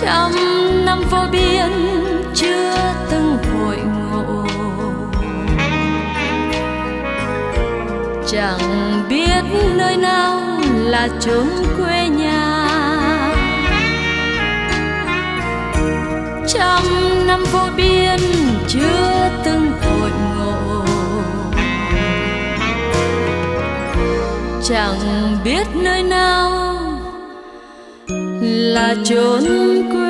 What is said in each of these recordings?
trăm năm vô biên chưa từng hội ngộ. Chẳng biết nơi nào là chốn quê nhà. Trăm năm vô biên chưa từng hội ngộ. Chẳng biết nơi nào la yo nunca...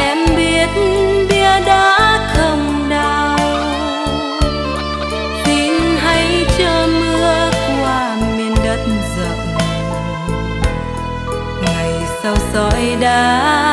làm em biết bia đá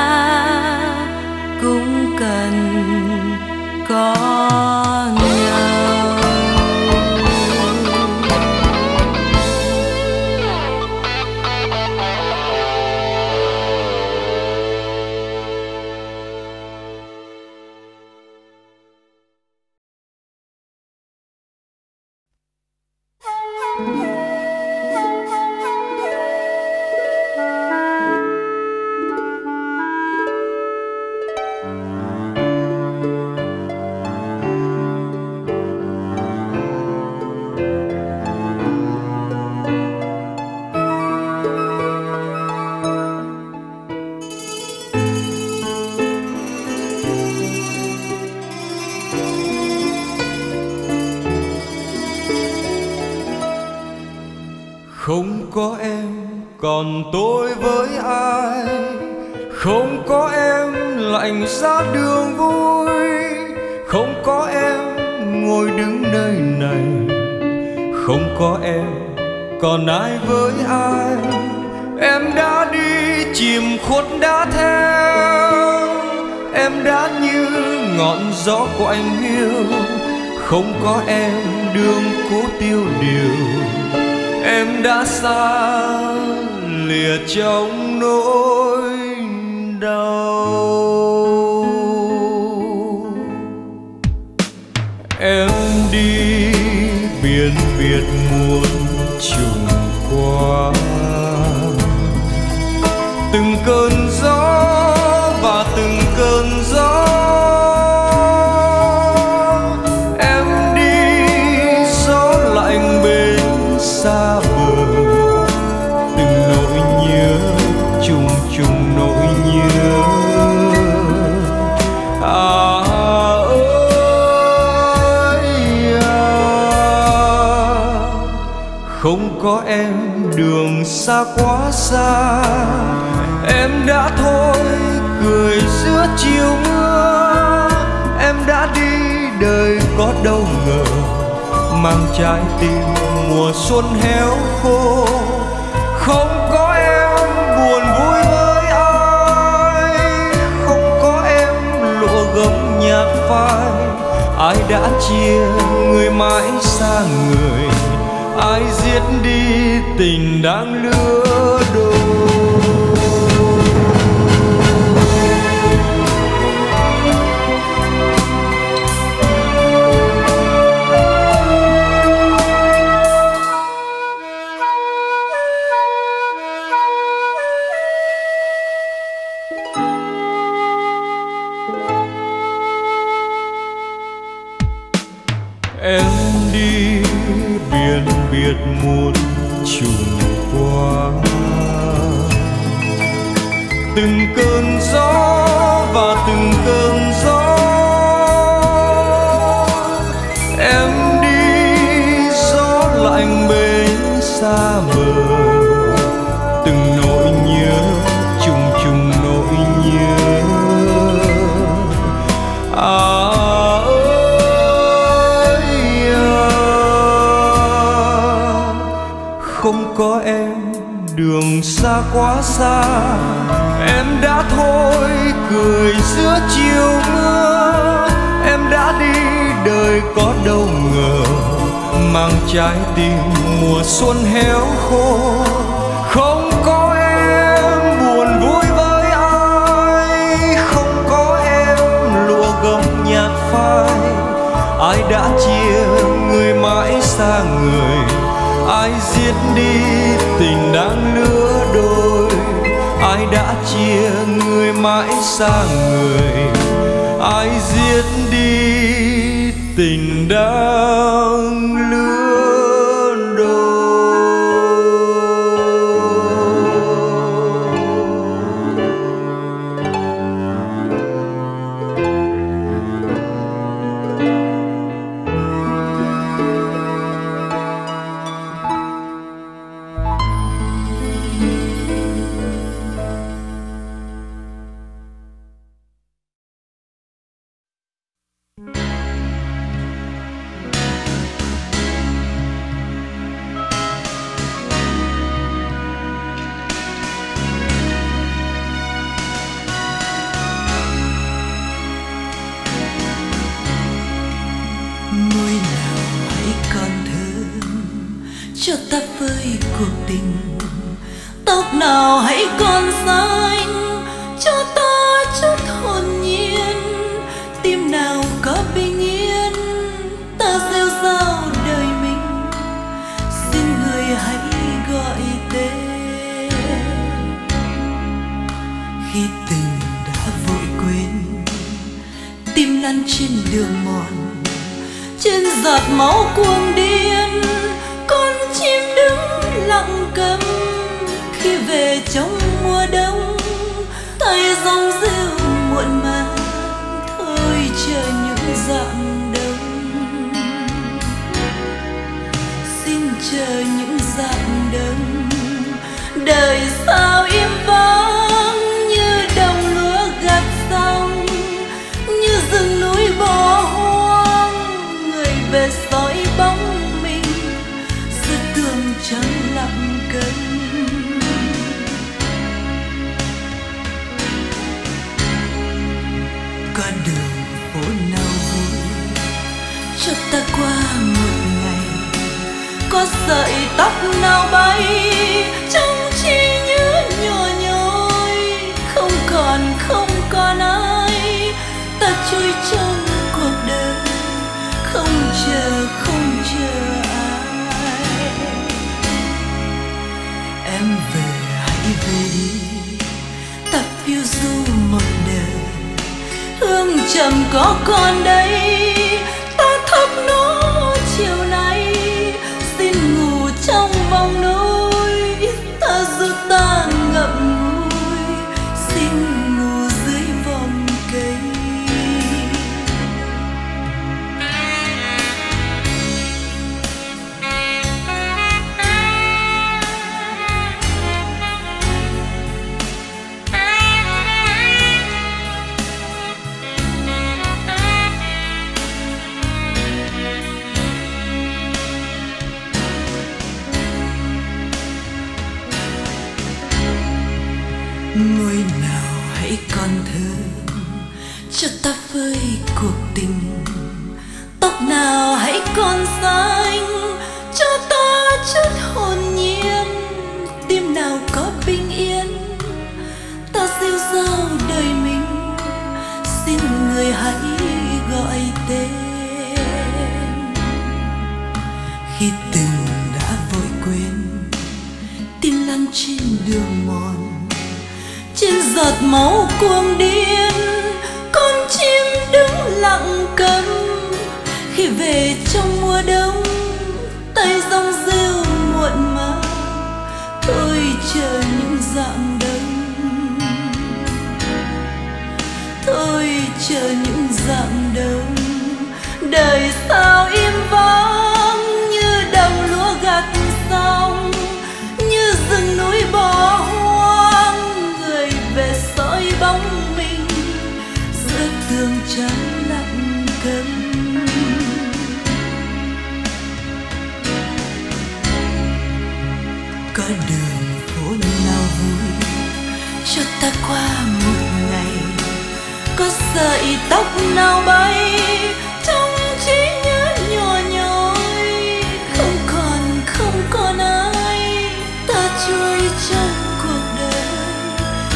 tươi trong cuộc đời,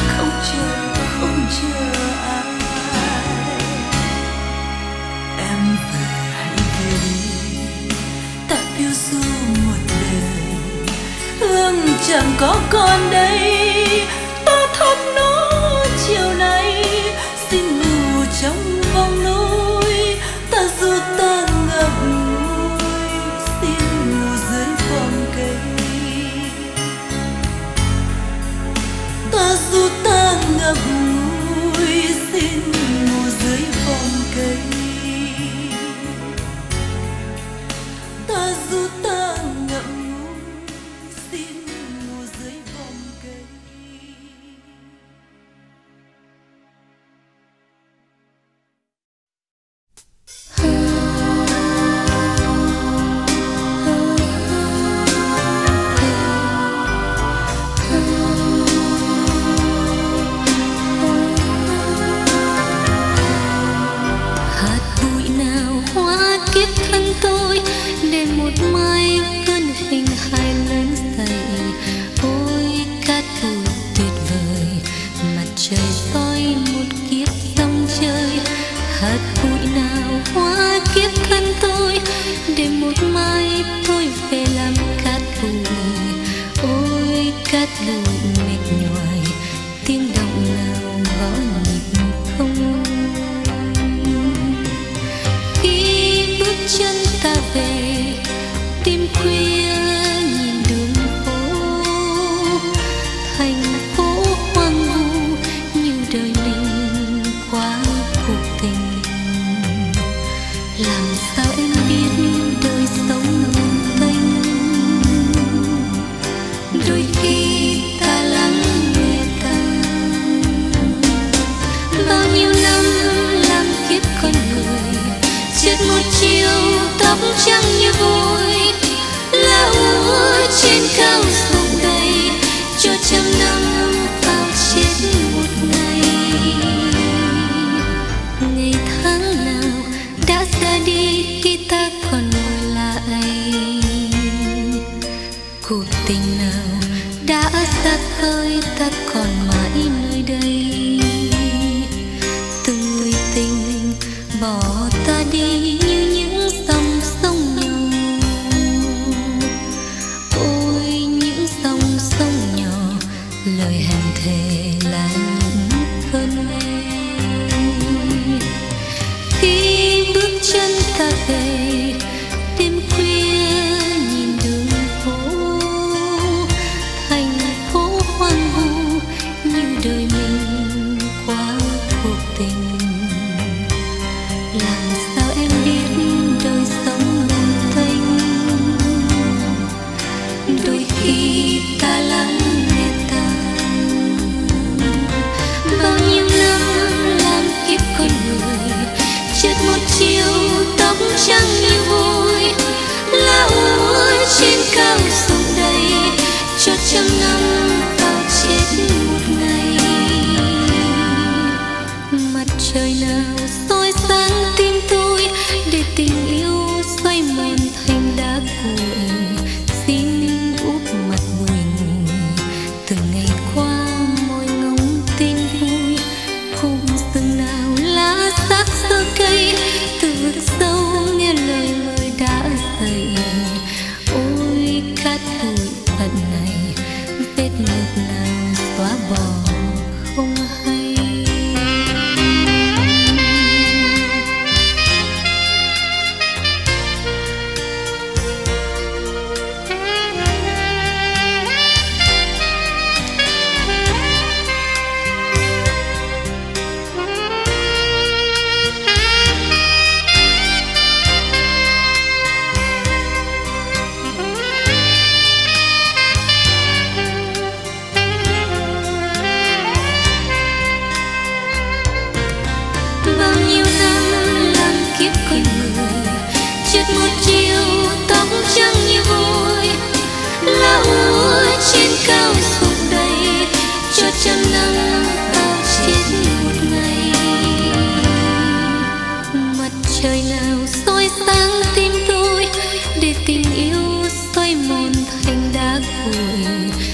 không chờ không chờ ai. Em về hãy đi ta phiêu du một đời, hương chẳng có con đây. 不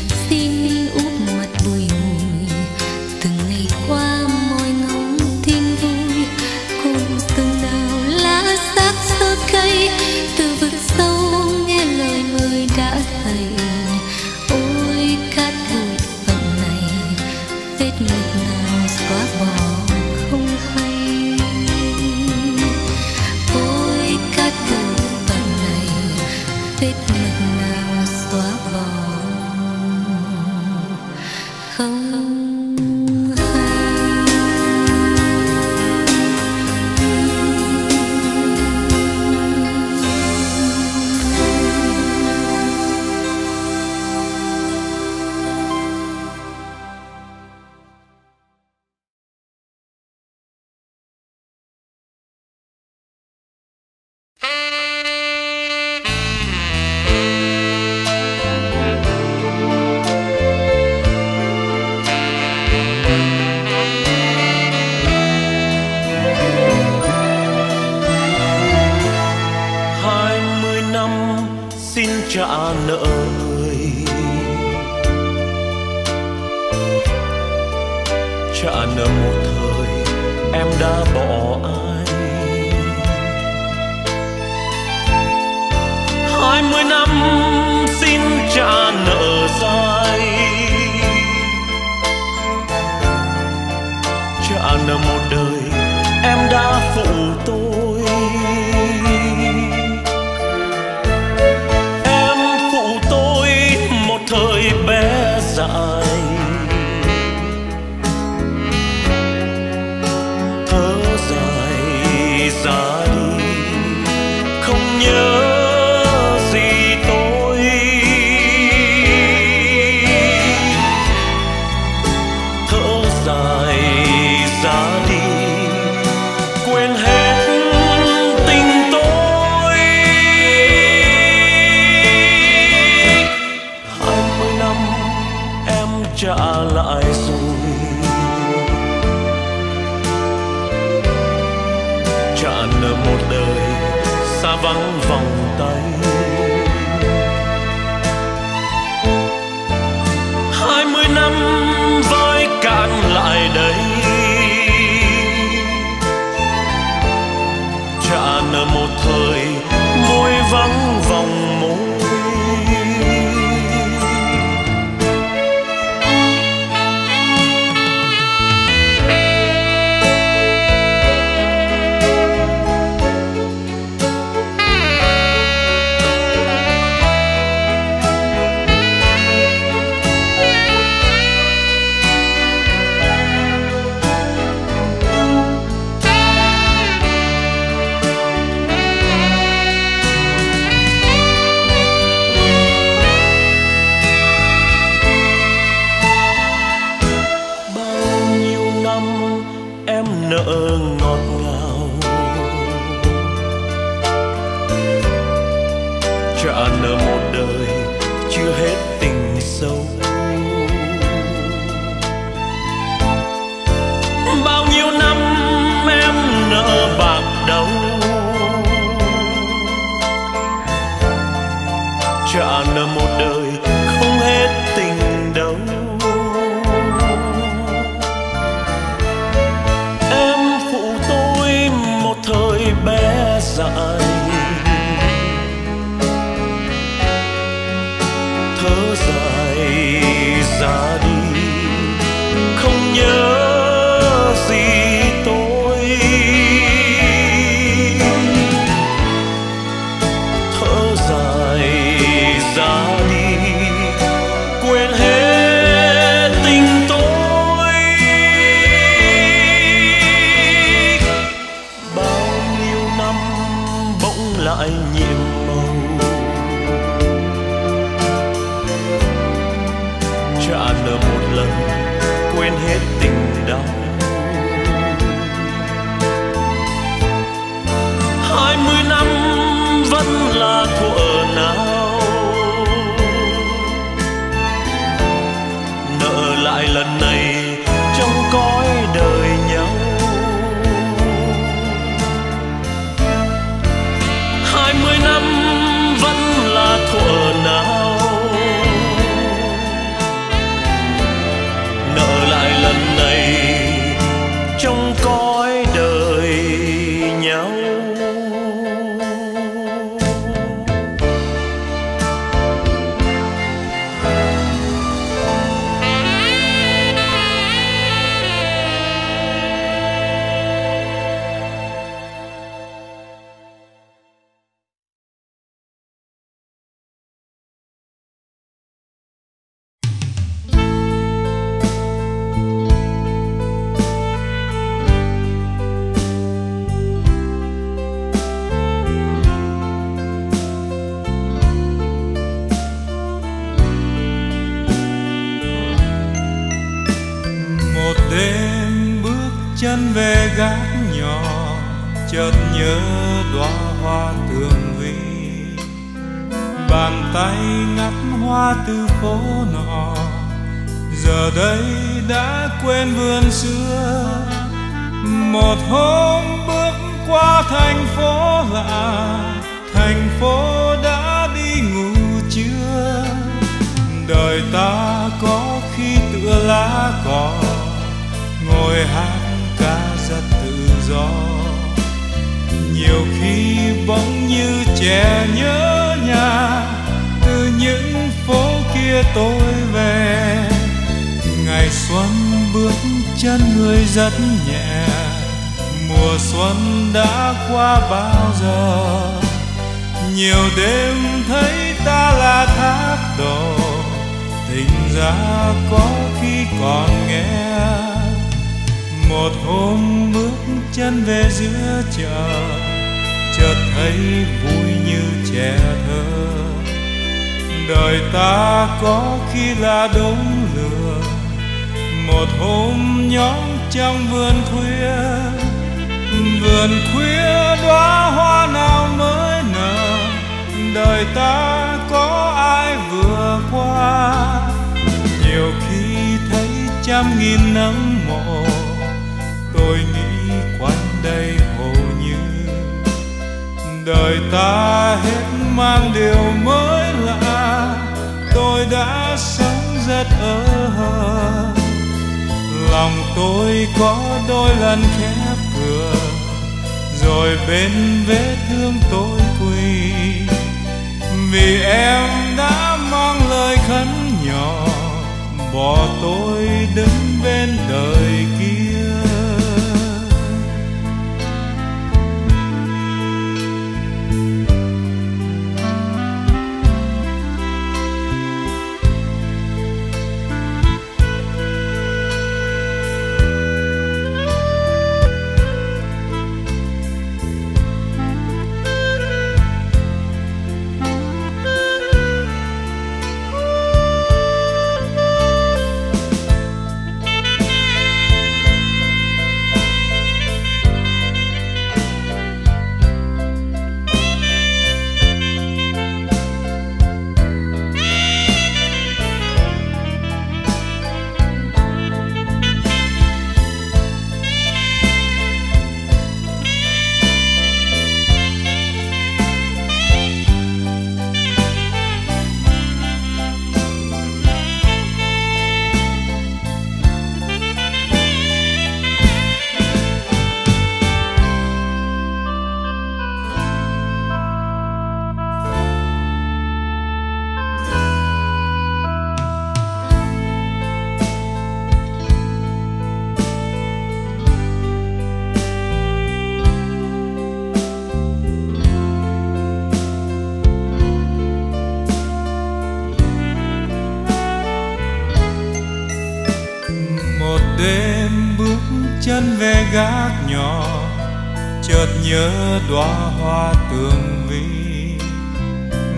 nhớ đóa hoa tường vi.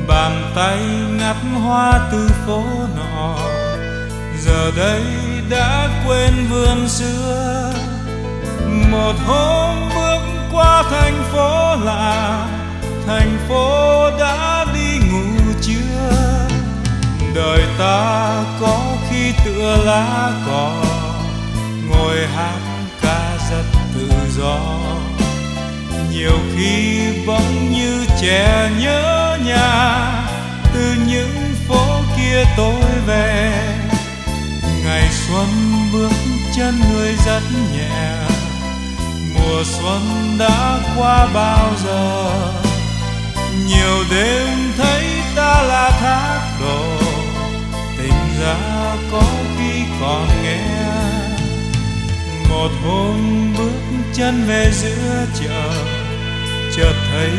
Bàn tay ngắt hoa từ phố nọ. Giờ đây đã quên vườn xưa. Một hôm bước qua thành phố lạ. Thành phố đã đi ngủ chưa đời ta có khi tựa lá cỏ. Ngồi hát ca rất tự do nhiều khi vẫn như trẻ nhớ nhà, từ những phố kia tôi về. Ngày xuân bước chân người rất nhẹ, mùa xuân đã qua bao giờ? Nhiều đêm thấy ta là thác đổ, tình ra có khi còn nghe. Một hôm bước chân về giữa chợ chợt thấy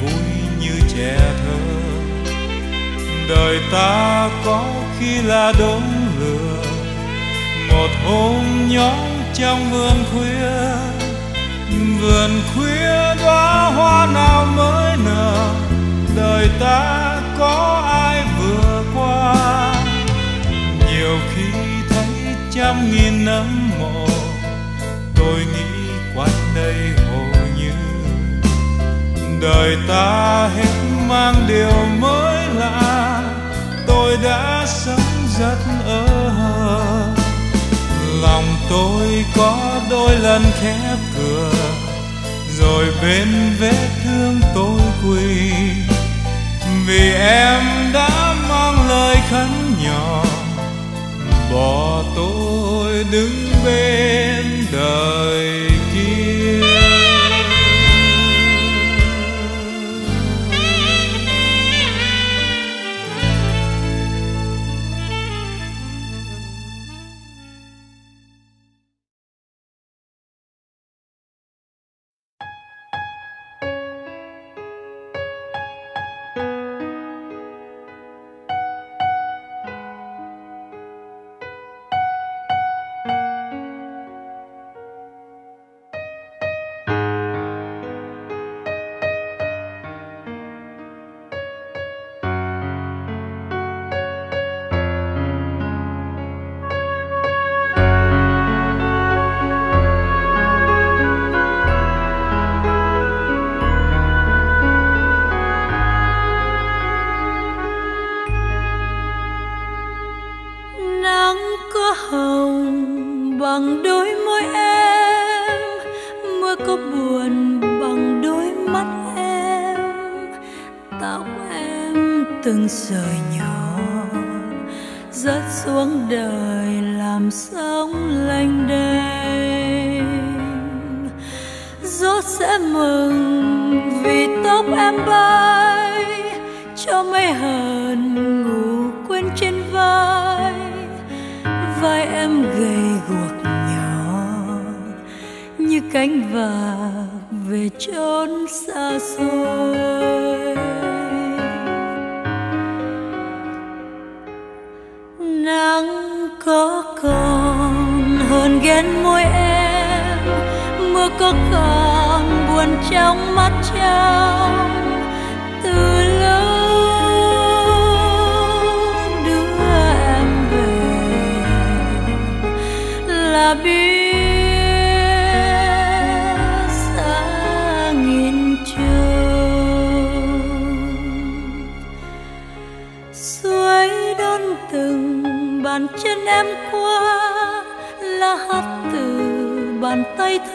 vui như trẻ thơ. Đời ta có khi là đốm lửa, một hôm nhóm trong vườn khuya. Vườn khuya đóa hoa nào mới nở, đời ta có ai vừa qua? Nhiều khi thấy trăm nghìn nấm mộ, tôi nghĩ quanh đây hồ đời ta hết mang điều mới lạ. Tôi đã sống rất ơ hờ. Lòng tôi có đôi lần khép cửa. Rồi bên vết thương tôi quỳ. Vì em đã mang lời khấn nhỏ. Bỏ tôi đứng bên đời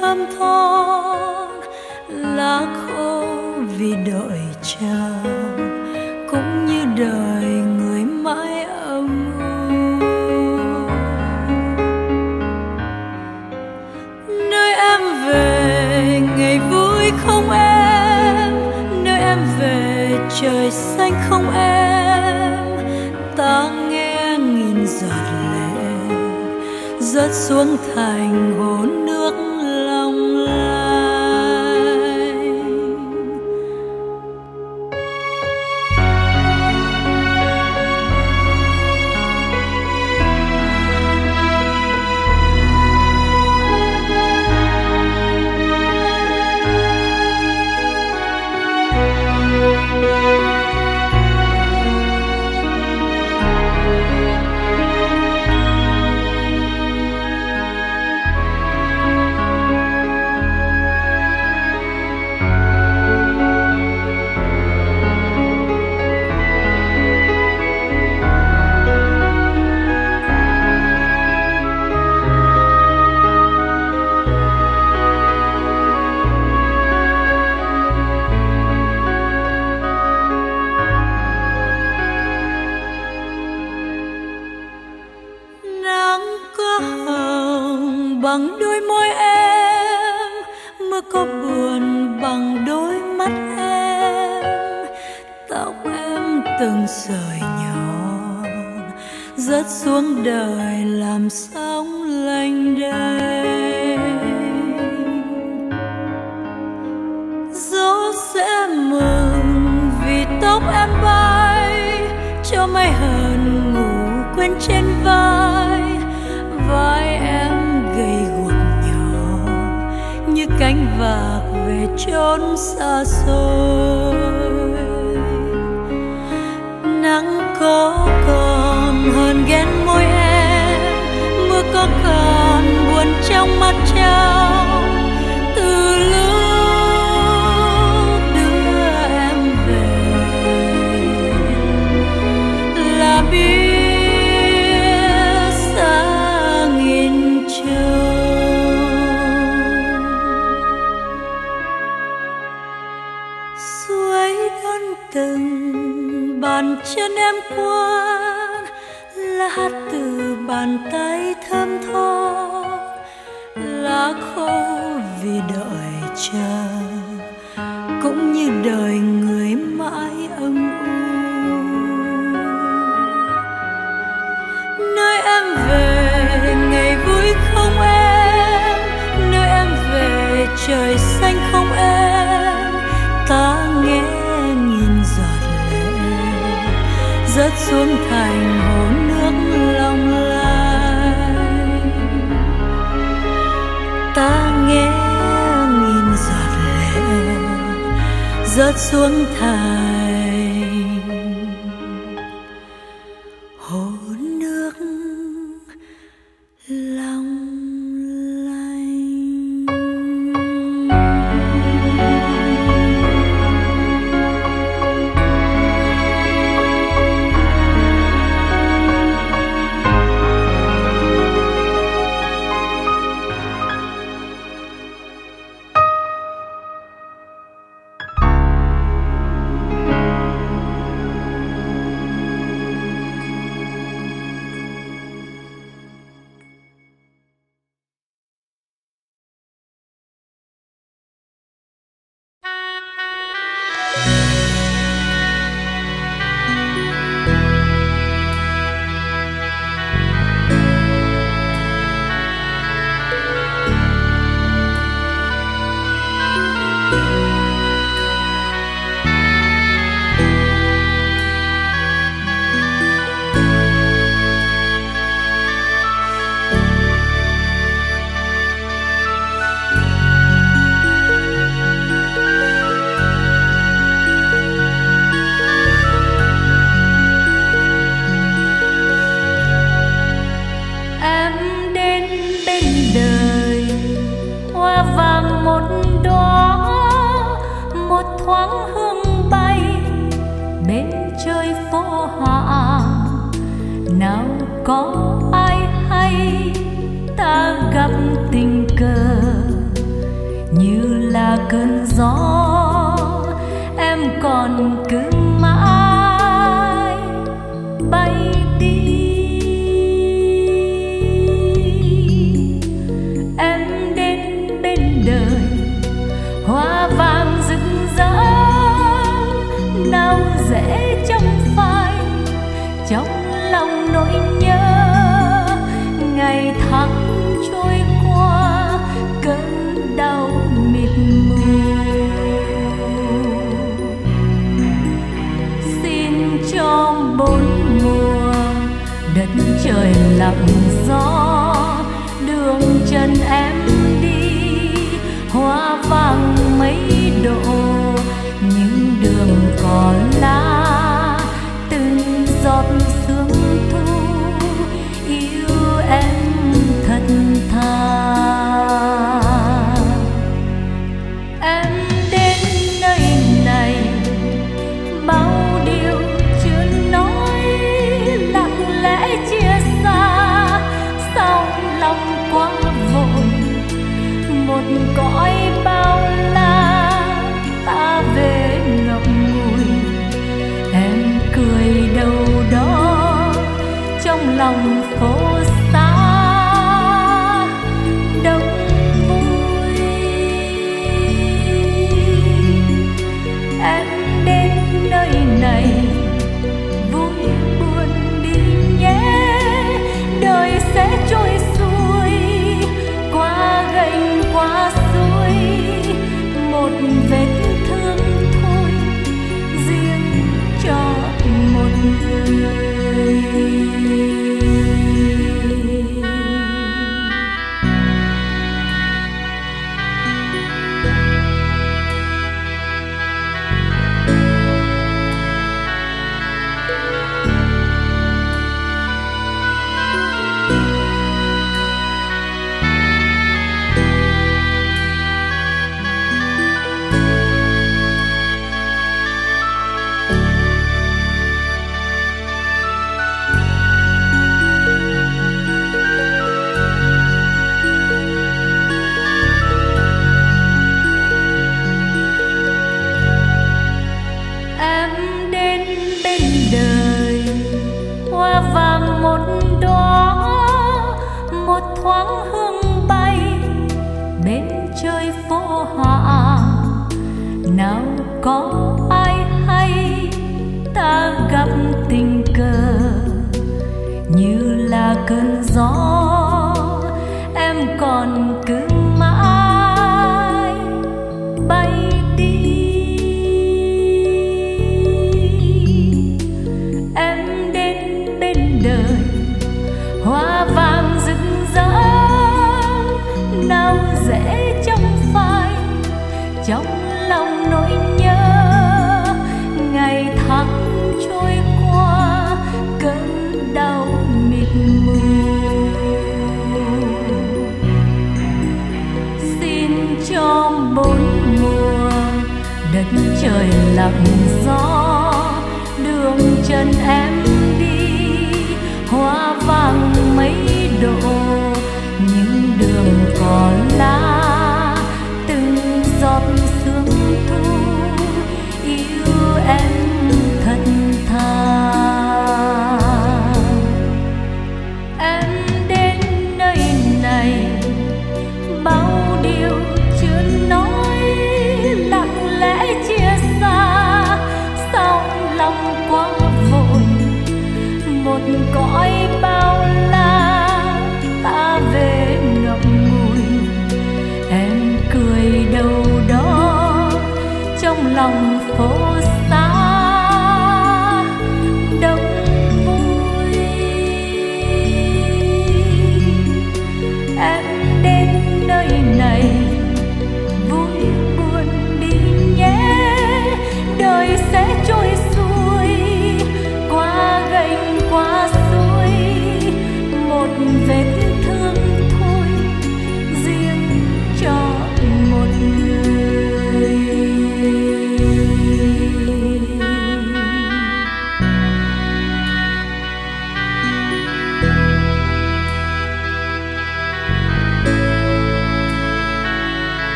thơm tho lá khô vì đợi chờ, cũng như đời người mãi âm u. Nơi em về, ngày vui không em. Nơi em về, trời xanh không em. Ta nghe nghìn giọt lệ rớt xuống thành hồ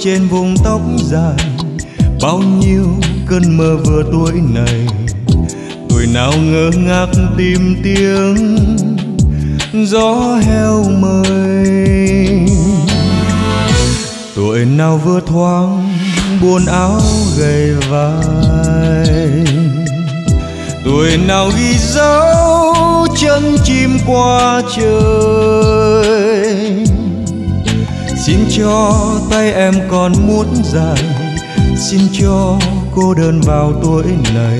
trên vùng tóc dài. Bao nhiêu cơn mơ vừa tuổi này, tuổi nào ngơ ngác tìm tiếng gió heo mây tuổi nào vừa thoáng, buồn áo gầy vai. Tuổi nào ghi dấu chân chim qua trời xin cho tay em còn muốn dài. Xin cho cô đơn vào tuổi này.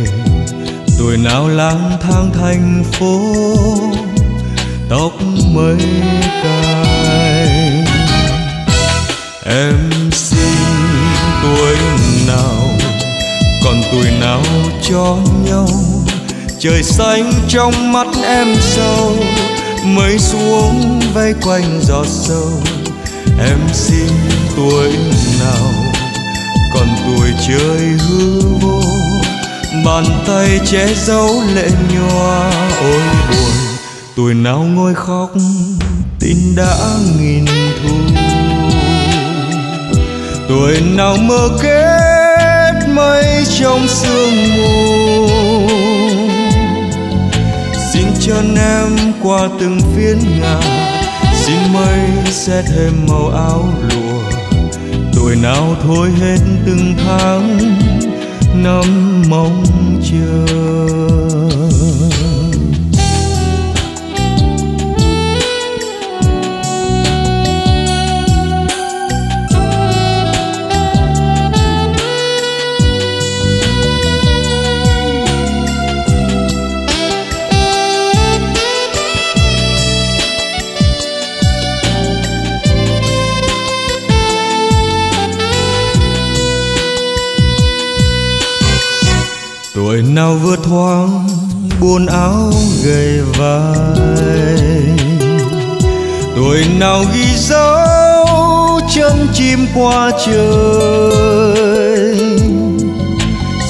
Tuổi nào lang thang thành phố, tóc mấy cài em xin tuổi nào, còn tuổi nào cho nhau. Trời xanh trong mắt em sâu, mới xuống vây quanh giọt sâu em xin tuổi nào còn tuổi chơi hư vô, bàn tay che giấu lệ nhòa. Ôi buồn, tuổi nào ngồi khóc tin đã nghìn thu. Tuổi nào mơ kết mây trong sương mù. Xin cho em qua từng phiên ngà xin mây sẽ thêm màu áo lụa, tuổi nào thôi hết từng tháng, năm mong chờ. Nào vừa thoáng buồn áo gầy vai. Tuổi nào ghi dấu chân chim qua trời.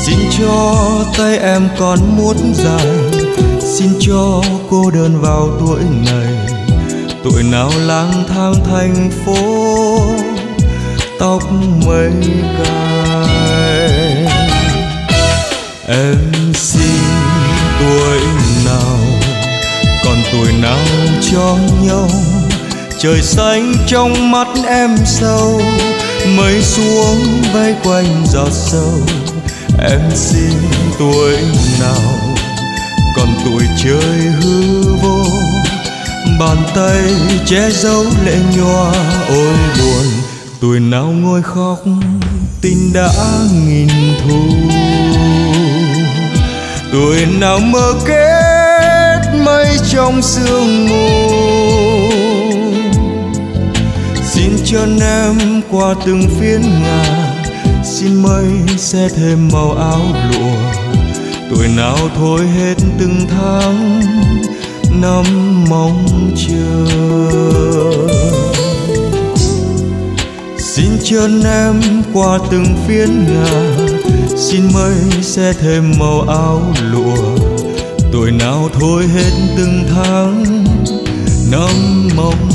Xin cho tay em còn muốn dài, xin cho cô đơn vào tuổi này. Tuổi nào lang thang thành phố, tóc mây cao em xin tuổi nào còn tuổi nào cho nhau? Trời xanh trong mắt em sâu, mây xuống vây quanh giọt sâu. Em xin tuổi nào còn tuổi chơi hư vô? Bàn tay che giấu lệ nhòa, ôi buồn. Tuổi nào ngồi khóc tình đã nghìn thu? Tuổi nào mơ kết mây trong sương mù? Xin chân em qua từng phiến ngà, xin mây sẽ thêm màu áo lụa. Tuổi nào thôi hết từng tháng, năm mong chờ. Xin chân em qua từng phiến ngà xin mây sẽ thêm màu áo lụa. Tuổi nào thôi hết từng tháng năm mong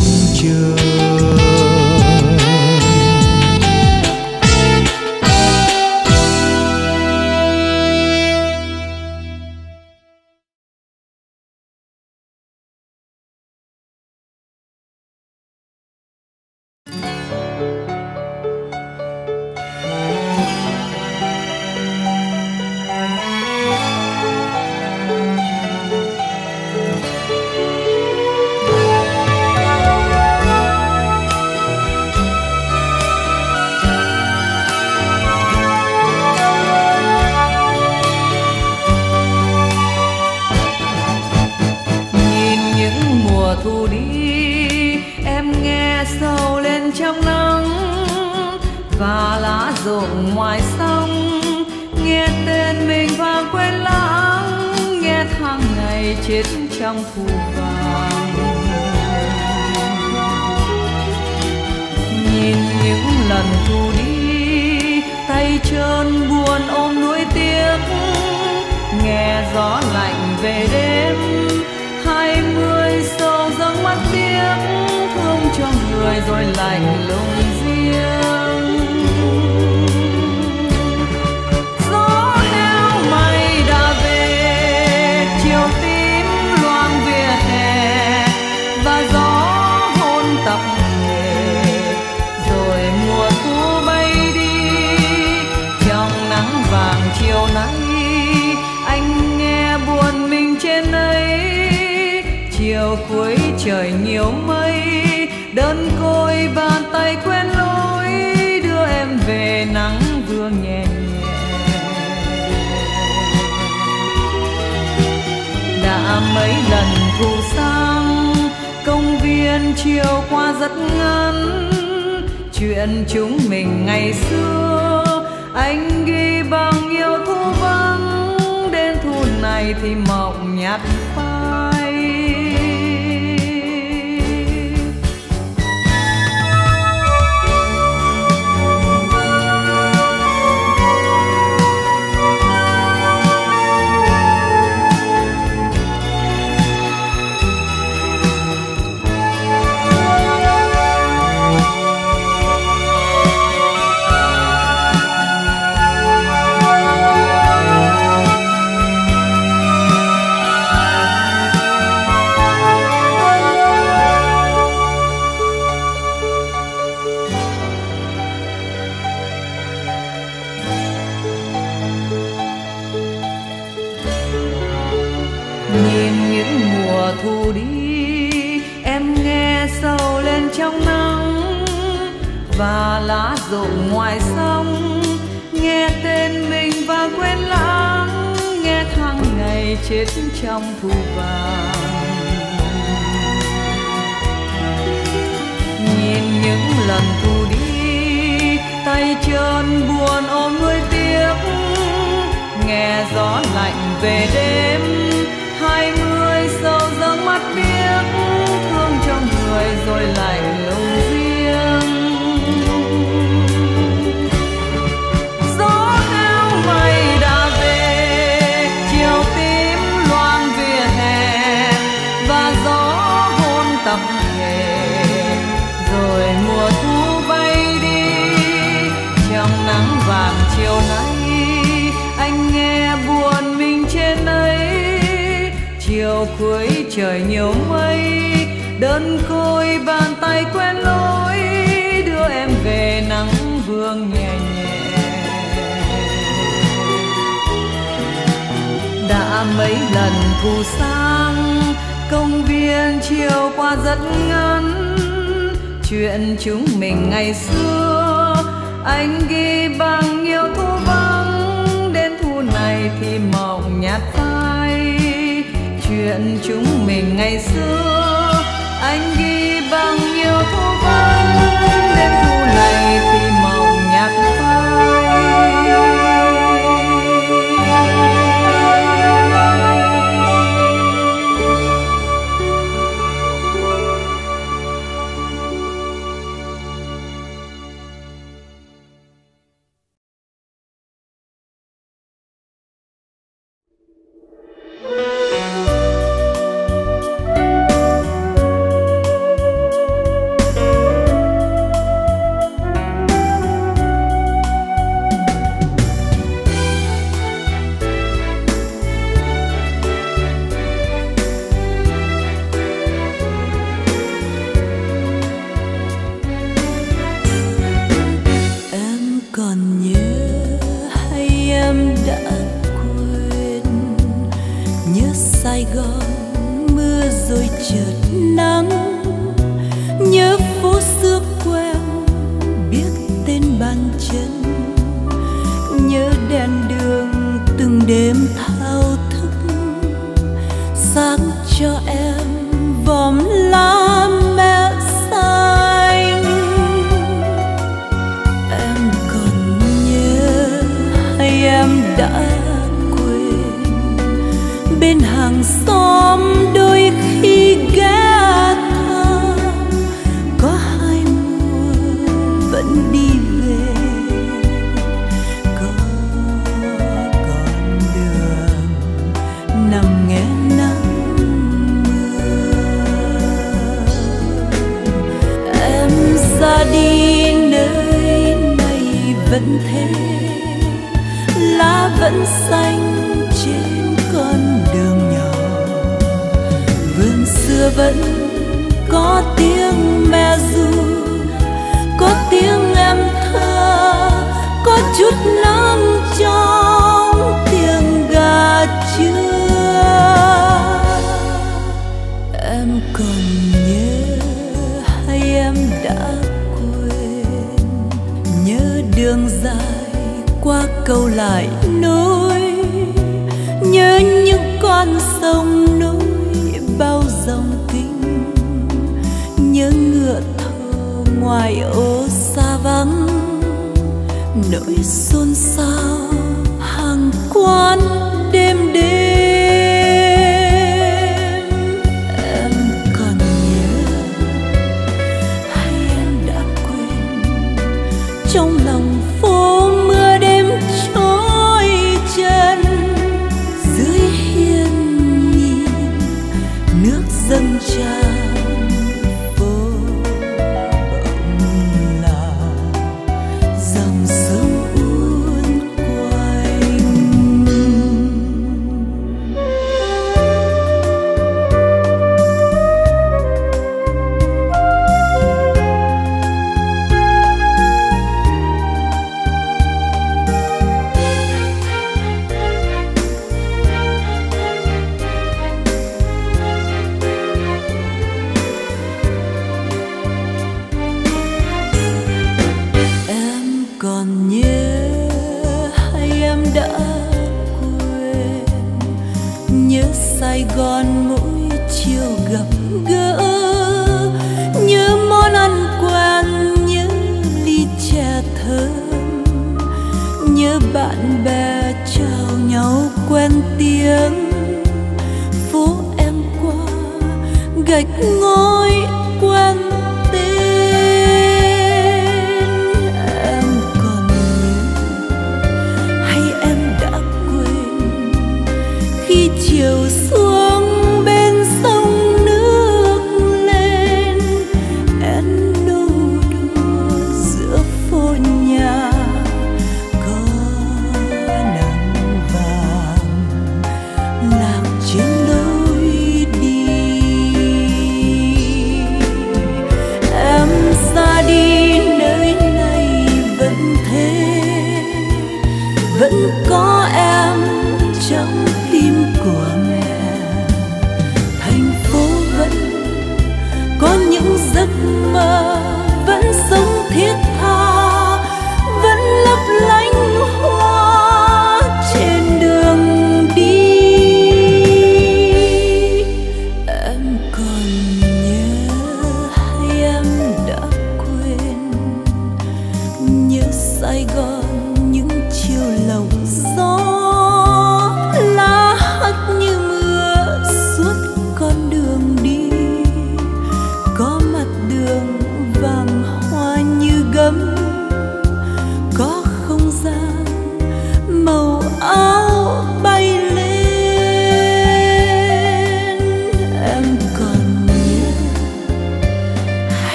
tay trơn buồn ôm nuối tiếc nghe gió lạnh về đêm. trời nhiều mây, đơn côi bàn tay quen lối, đưa em về nắng vương nhẹ nhẹ. Đã mấy lần thu sang, công viên chiều qua rất ngắn. Chuyện chúng mình ngày xưa, anh ghi bằng nhiều thu vắng. Đến thu này thì mộng nhạt phai chuyện chúng mình ngày xưa. Anh ghi bằng nhiều thu văn đêm thu này thì màu nhạt phai.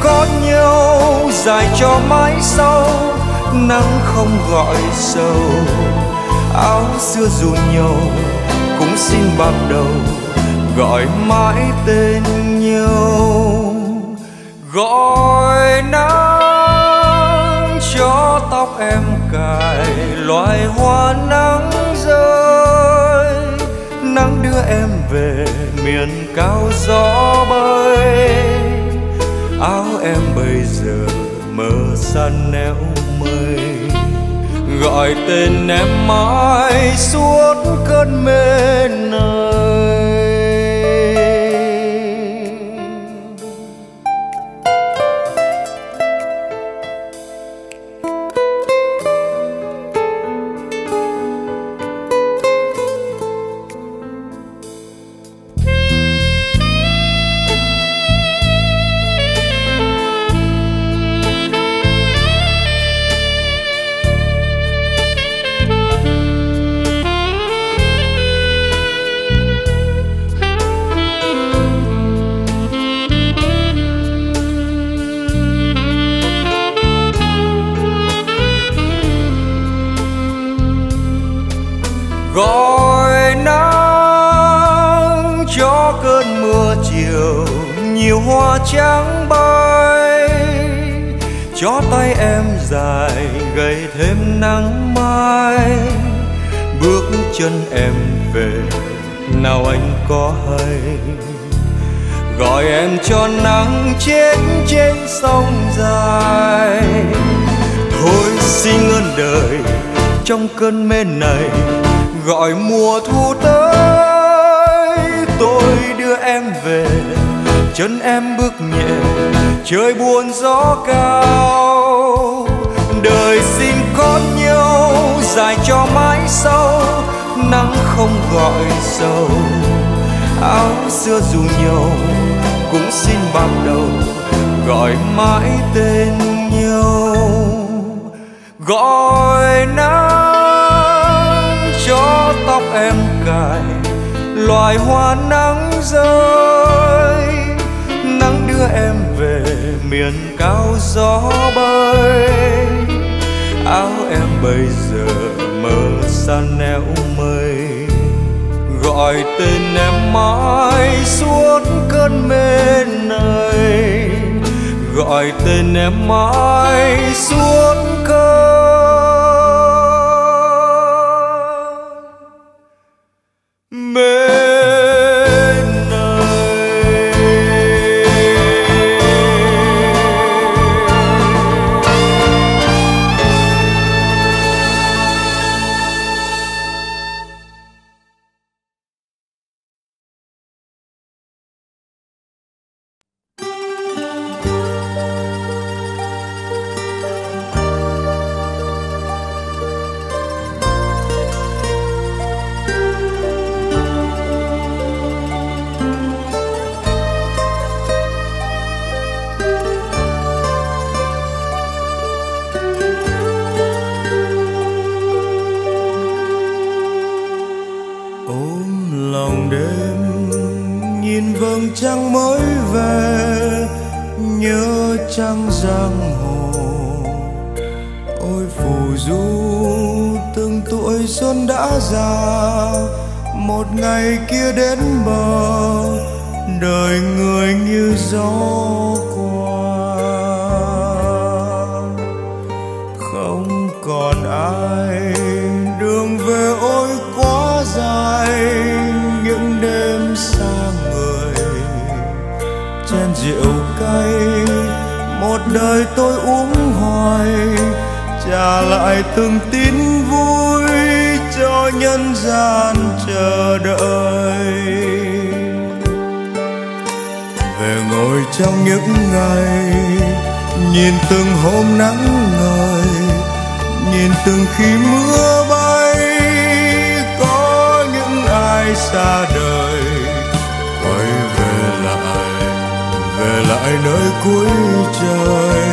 có nhau dài cho mãi sau, nắng không gọi sầu. Áo xưa dù nhau cũng xin bạc đầu, gọi mãi tên nhau. Gọi nắng cho tóc em cài, loài hoa nắng rơi. Nắng đưa em về miền cao gió bay áo em bây giờ mờ xa nẻo mây. Gọi tên em mãi suốt cơn mê này trắng bay cho tay em dài gầy thêm nắng mai. Bước chân em về, nào anh có hay? Gọi em cho nắng chết trên sông dài. Thôi xin ơn đời trong cơn mê này, gọi mùa thu tới, tôi đưa em về chân em bước nhẹ, trời buồn gió cao. Đời xin có nhau dài cho mãi sau, nắng không gọi sầu áo xưa dù nhiều, cũng xin bạc đầu, gọi mãi tên nhau. Gọi nắng, cho tóc em cài, loài hoa nắng rơi em về miền cao gió bay. Áo em bây giờ mơ xa nẻo mây. Gọi tên em mãi suốt cơn mê này. Gọi tên em mãi suốt khi mưa bay, có những ai xa đời? Quay về lại về lại nơi cuối trời.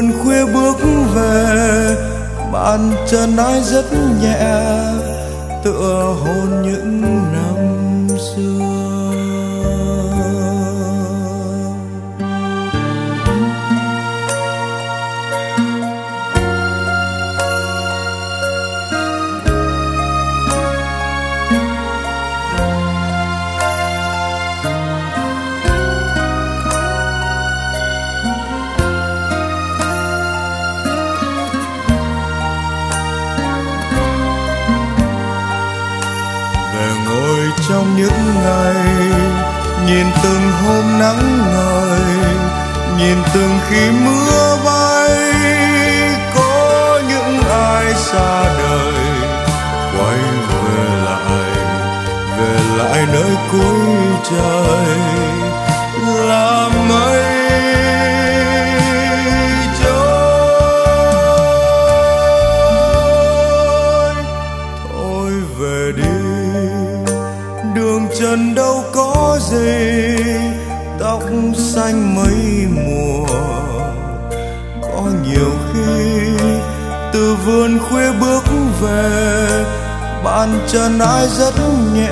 Buồn khuya bước về bàn chân ai rất nhẹ tựa hôn những nào hôm nắng ngời, nhìn từng khi mưa bay, có những ai xa đời, quay về lại về lại nơi cuối trời. Xanh mấy mùa. Có nhiều khi từ vườn khuya bước về, bàn chân ai rất nhẹ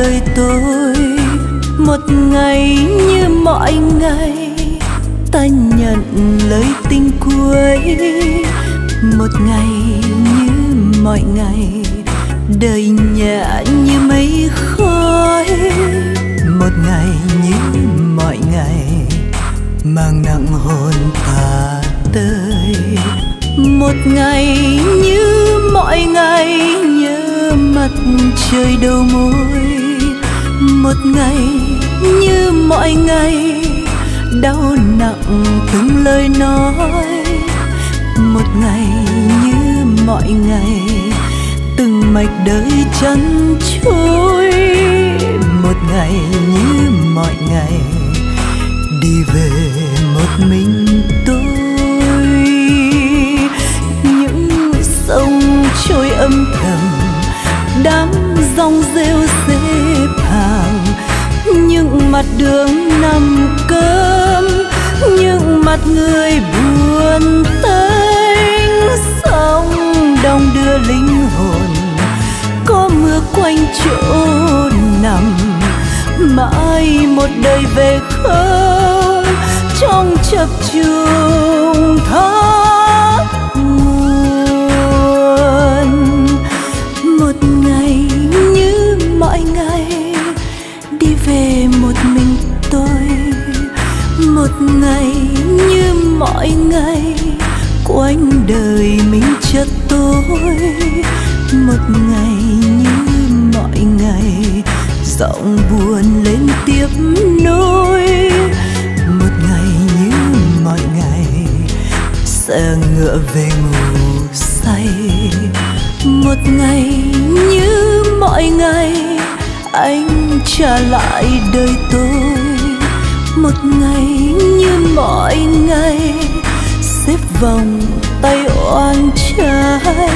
đời tôi một ngày như mọi ngày. Ta nhận lời tình cuối một ngày như mọi ngày. Đời nhẹ như mây khói một ngày như mọi ngày. Mang nặng hồn ta tới một ngày như mọi ngày. Nhớ mặt trời đầu môi một ngày như mọi ngày. Đau nặng từng lời nói. Một ngày như mọi ngày, từng mạch đời chân trôi. Một ngày như mọi ngày, đi về một mình tôi. Những sông trôi âm thầm, đám dòng rêu xếp hàng những mặt đường nằm cơm, những mặt người buồn tênh. Sông đông đưa linh hồn, có mưa quanh chỗ nằm. Mãi một đời về không trong chập trùng thác buồn lên tiếp nối một ngày như mọi ngày xe ngựa về ngủ say. Một ngày như mọi ngày, anh trả lại đời tôi. Một ngày như mọi ngày, xếp vòng tay oan trái.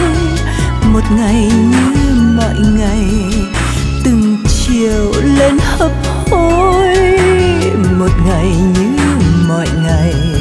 Một ngày như mọi ngày chiều lên hấp hối. Một ngày như mọi ngày.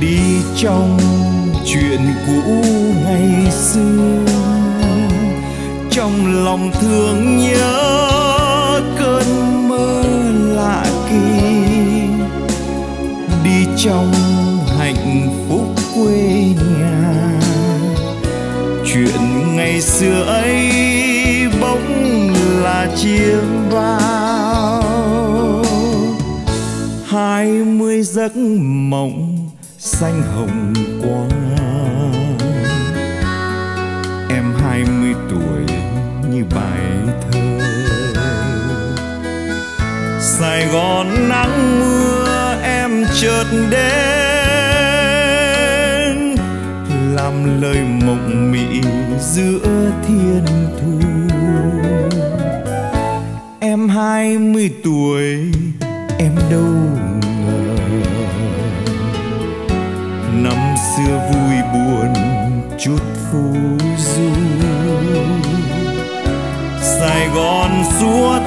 đi trong chuyện cũ ngày xưa. Trong lòng thương nhớ cơn mơ lạ kỳ. Đi trong hạnh phúc quê nhà. Chuyện ngày xưa ấy bỗng là chia bao. Hai mươi giấc mộng xanh hồng quang. Em hai mươi tuổi như bài thơ. Sài gòn nắng mưa, em chợt đến. Làm lời mộng mị giữa thiên thu. Em hai mươi tuổi, em đâu gòn xuống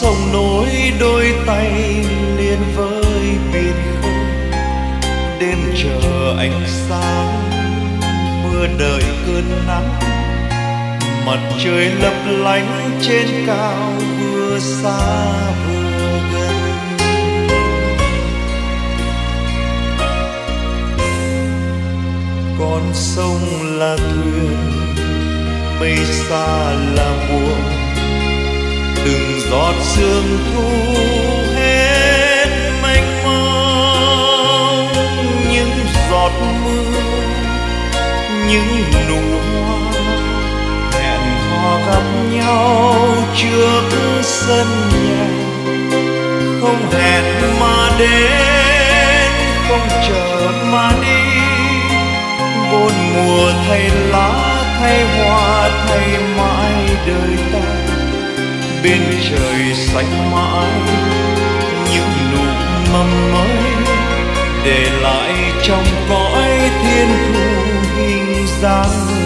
sông nối đôi tay liền với biển khơi đêm chờ ánh sáng, mưa đợi cơn nắng. Mặt trời lấp lánh trên cao vừa xa vừa gần. Con sông là thuyền, mây xa là buồn giọt sương thu hết mênh mông. Những giọt mưa, những nụ hoa hẹn hò gặp nhau trước sân nhà. Không hẹn mà đến, không chờ mà đi. Bốn mùa thay lá, thay hoa, thay mãi đời ta bên trời xanh mãi, những nụ mầm mới để lại trong cõi thiên thu hình dáng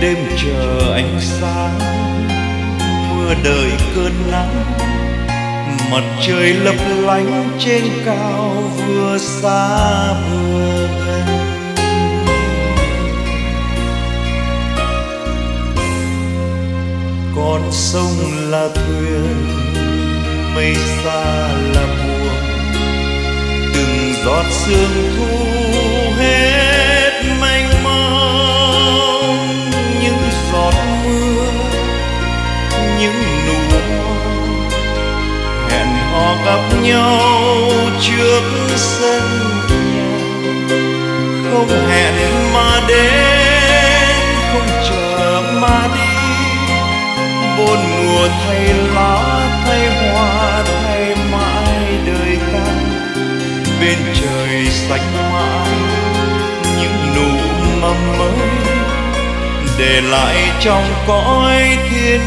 đêm chờ ánh sáng, mưa đời cơn nắng. Mặt trời lấp lánh trên cao vừa xa vừa gần. Con sông là thuyền, mây xa là buồn từng giọt sương thu họ gặp nhau trước sân nhà. Không hẹn mà đến, không chờ mà đi. Bốn mùa thay lá, thay hoa, thay mãi đời ta. Bên trời xanh mãi, những nụ mầm mới để lại trong cõi thiên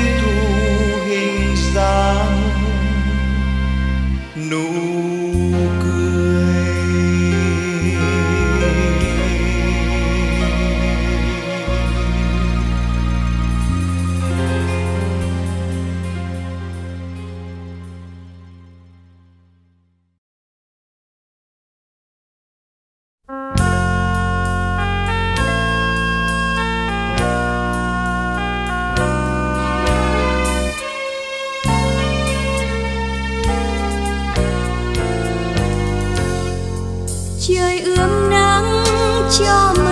trời ươm nắng cho mình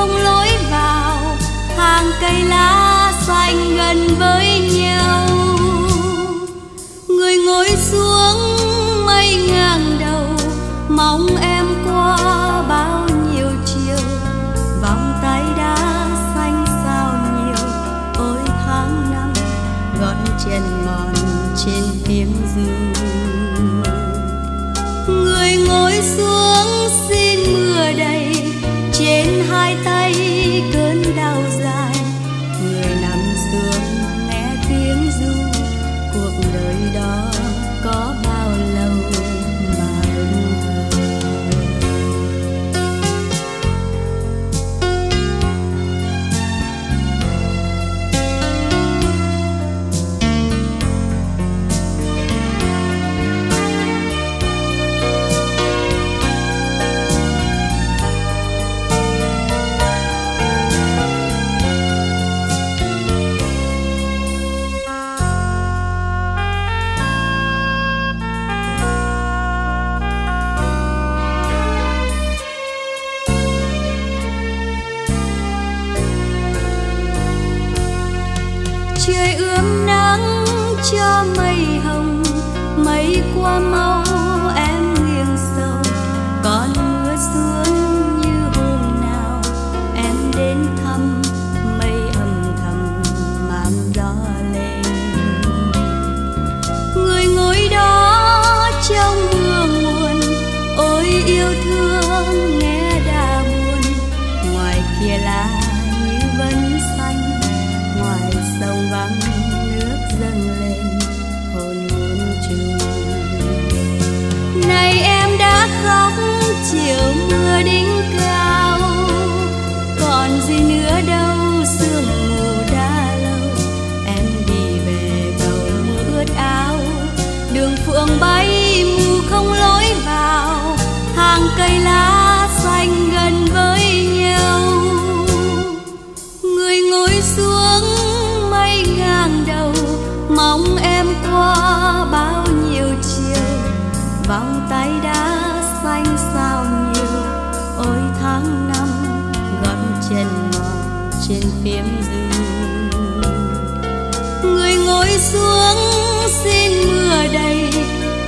không lối vào, hàng cây lá xanh gần với nhau. Người ngồi xuống mây ngang đầu, mong em qua bao nhiêu chiều. Vòng tay đã xanh sao nhiều, ôi tháng năm gót chân mòn trên kiếm dương người ngồi xuống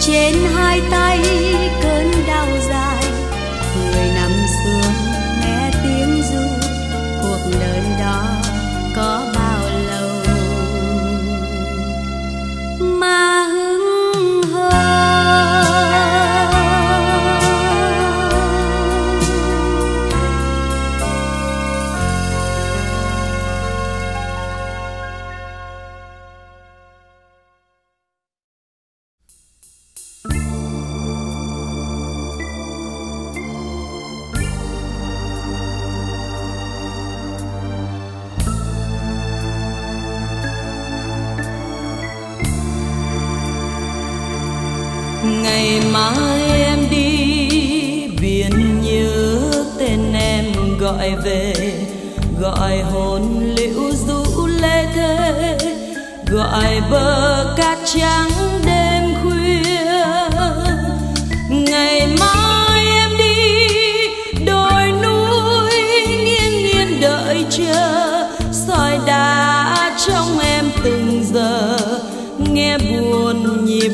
trên hai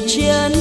间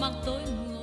mặc tôi người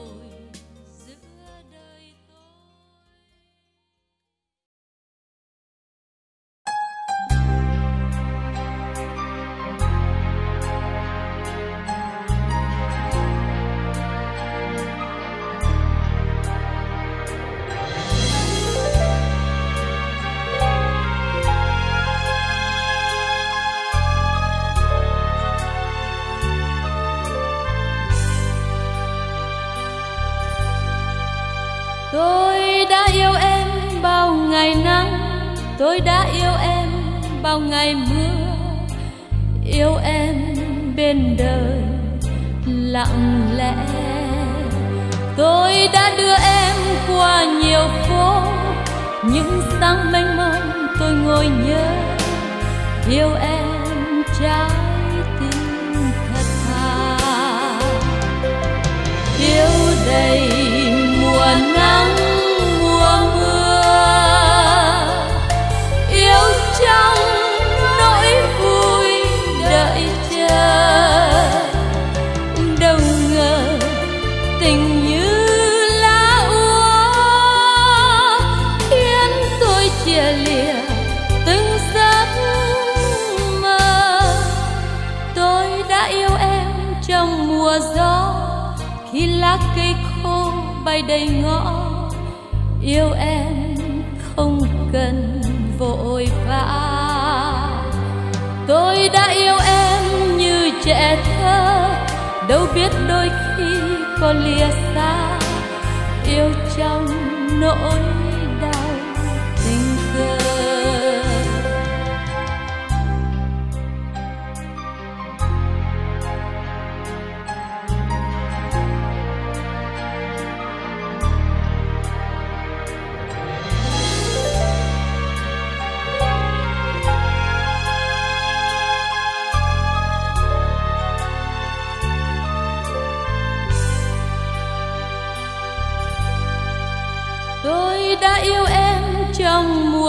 bao ngày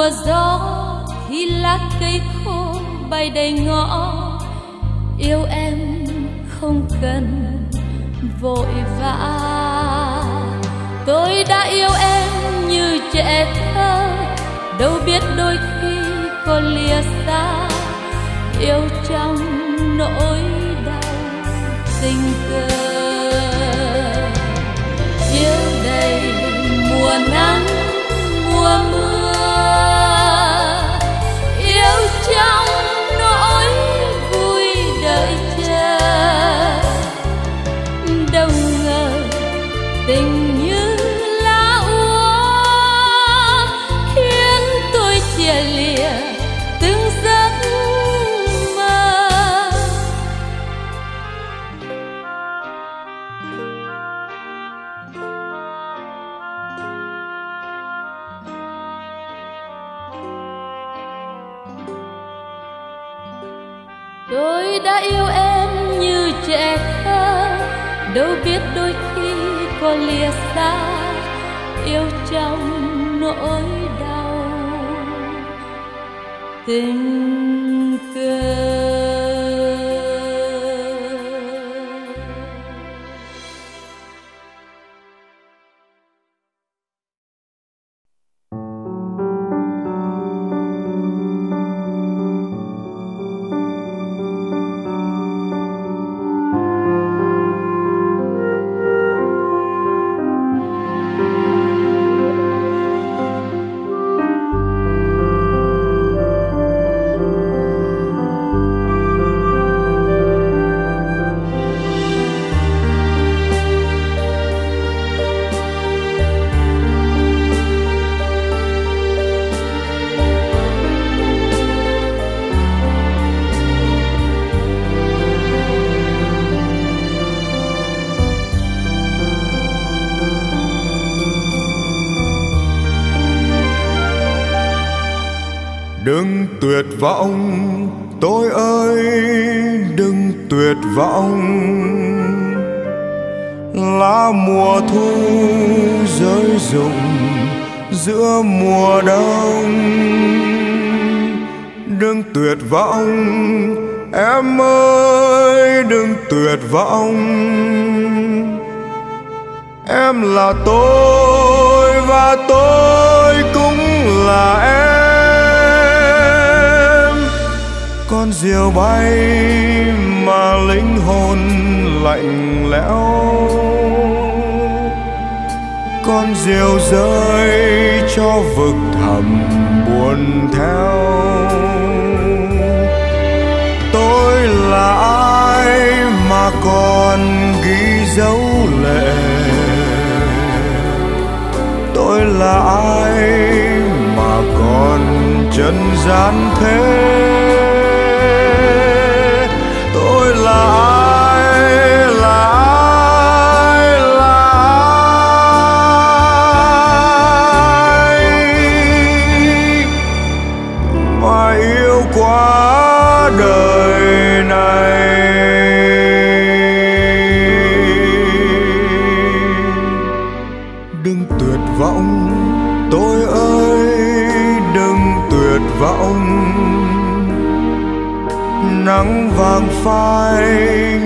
mùa gió thì lá cây khô bay đầy ngõ. Yêu em không cần vội vã. Tôi đã yêu em như trẻ thơ, đâu biết đôi khi có lìa xa. Yêu trong nỗi đau tình cờ. Yêu đầy mùa nắng lìa xa yêu trong nỗi đau. Tình đừng tuyệt vọng, tôi ơi, đừng tuyệt vọng. Lá mùa thu rơi rụng giữa mùa đông. Đừng tuyệt vọng, em ơi, đừng tuyệt vọng. Em là tôi và tôi cũng là em. Diều bay mà linh hồn lạnh lẽo. Con diều rơi cho vực thẳm buồn theo. Tôi là ai mà còn ghi dấu lệ? Tôi là ai mà còn chân gian thế? Tôi là ai là ai là ai mà yêu quá đời này? Đừng tuyệt vọng, tôi ơi, đừng tuyệt vọng. Nắng vàng phai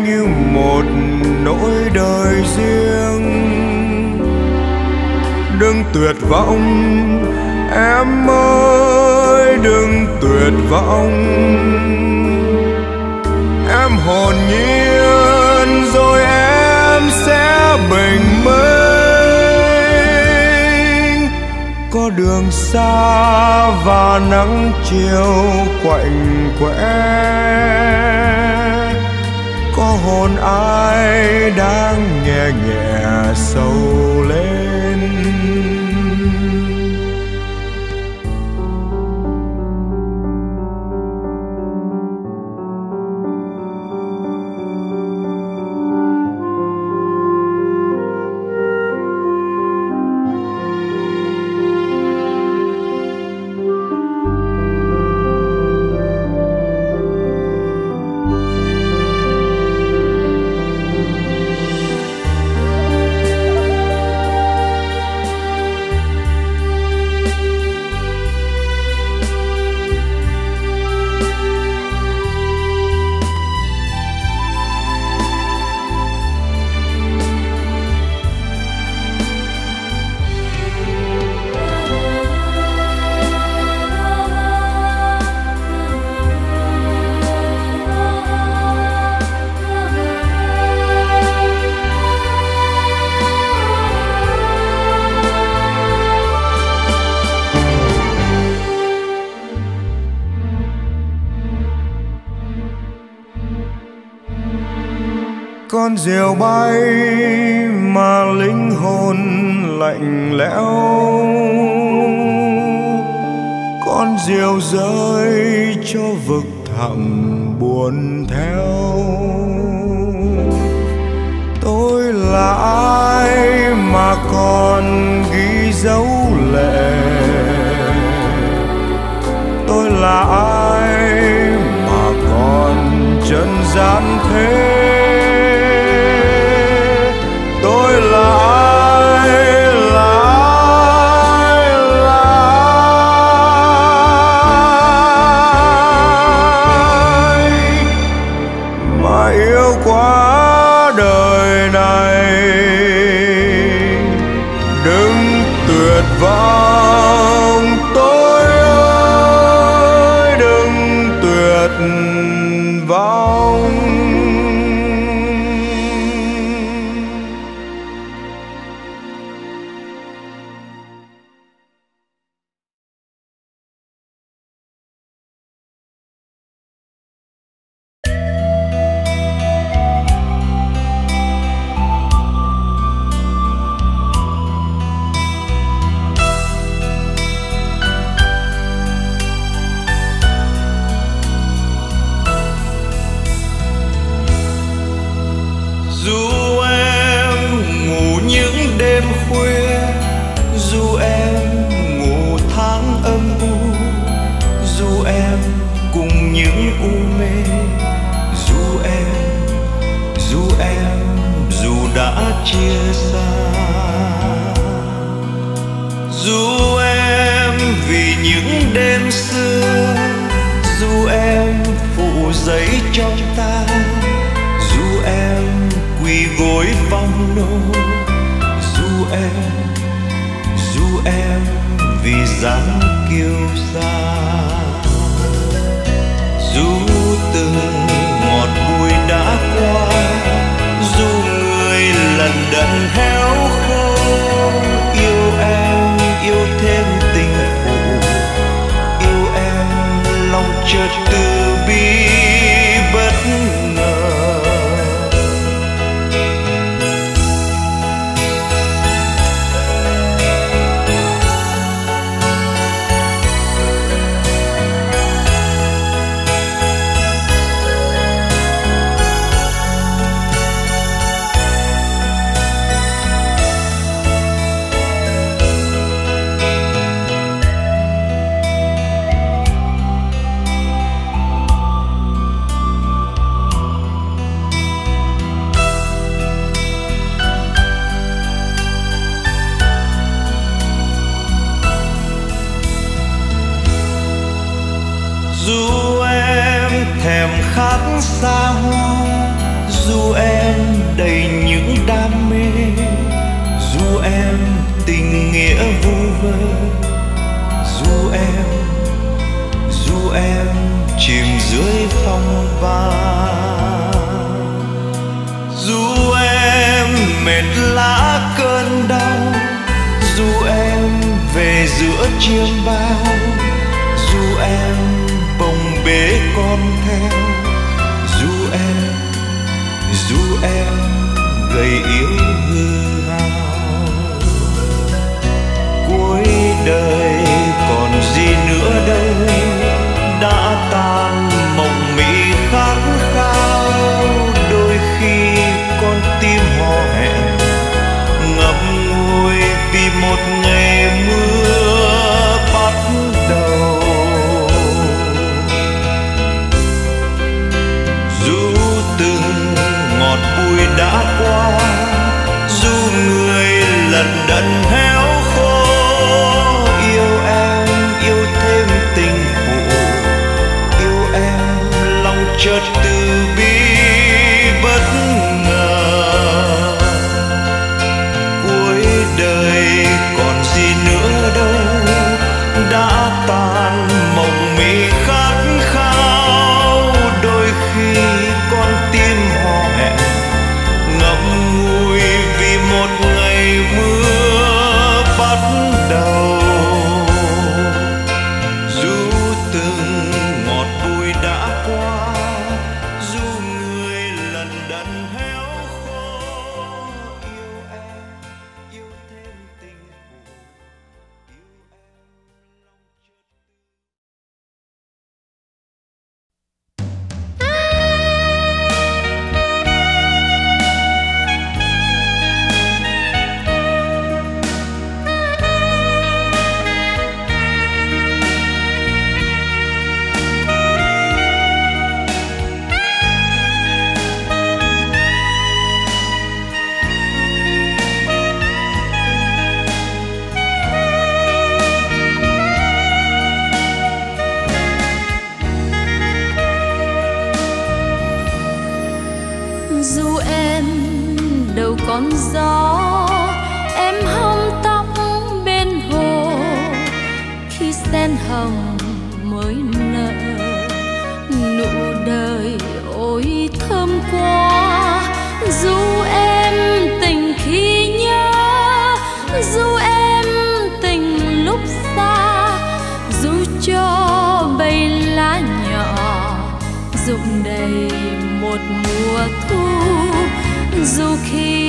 như một nỗi đời riêng. Đừng tuyệt vọng, em ơi, đừng tuyệt vọng. Em hồn nhiên, rồi em sẽ bình minh. Có đường xa và nắng chiều quạnh quẽ hồn ai đang nhẹ nhẹ sâu lên? con diều bay mà linh hồn lạnh lẽo. Con diều rơi cho vực thẳm buồn theo. Tôi là ai mà còn ghi dấu lệ? Tôi là ai mà còn chân gian thế? Con gió. Em hong tóc bên hồ, khi sen hồng mới nở. Nụ đời ôi thơm quá, dù em tình khi nhớ, dù em tình lúc xa, dù cho bầy lá nhỏ rụng đầy một mùa thu, dù khi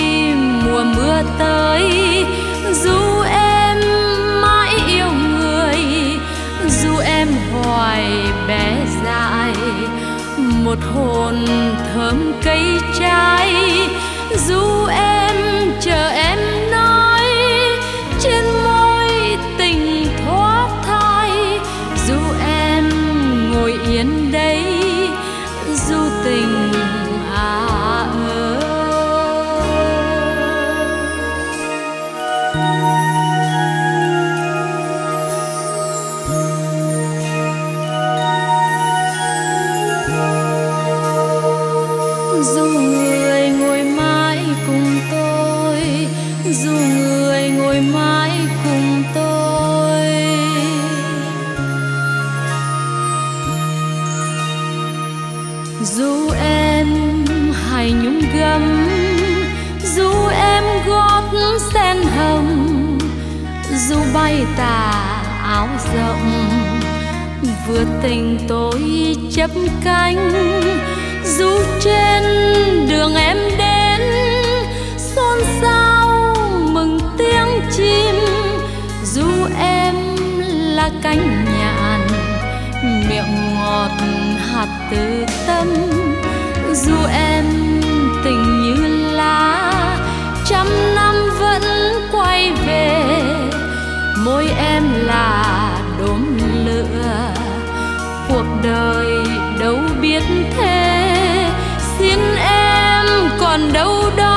mùa mưa tới, dù em mãi yêu người, dù em hoài bé dại một hồn thơm cây trái, dù em chờ em tình tôi chấp cánh. Dù trên đường em đến, xôn xao mừng tiếng chim. Dù em là cánh nhạn, miệng ngọt hạt từ tâm. Dù em tình như lá, trăm năm vẫn quay về. Môi em là đời đâu biết thế? Xin em còn đâu đó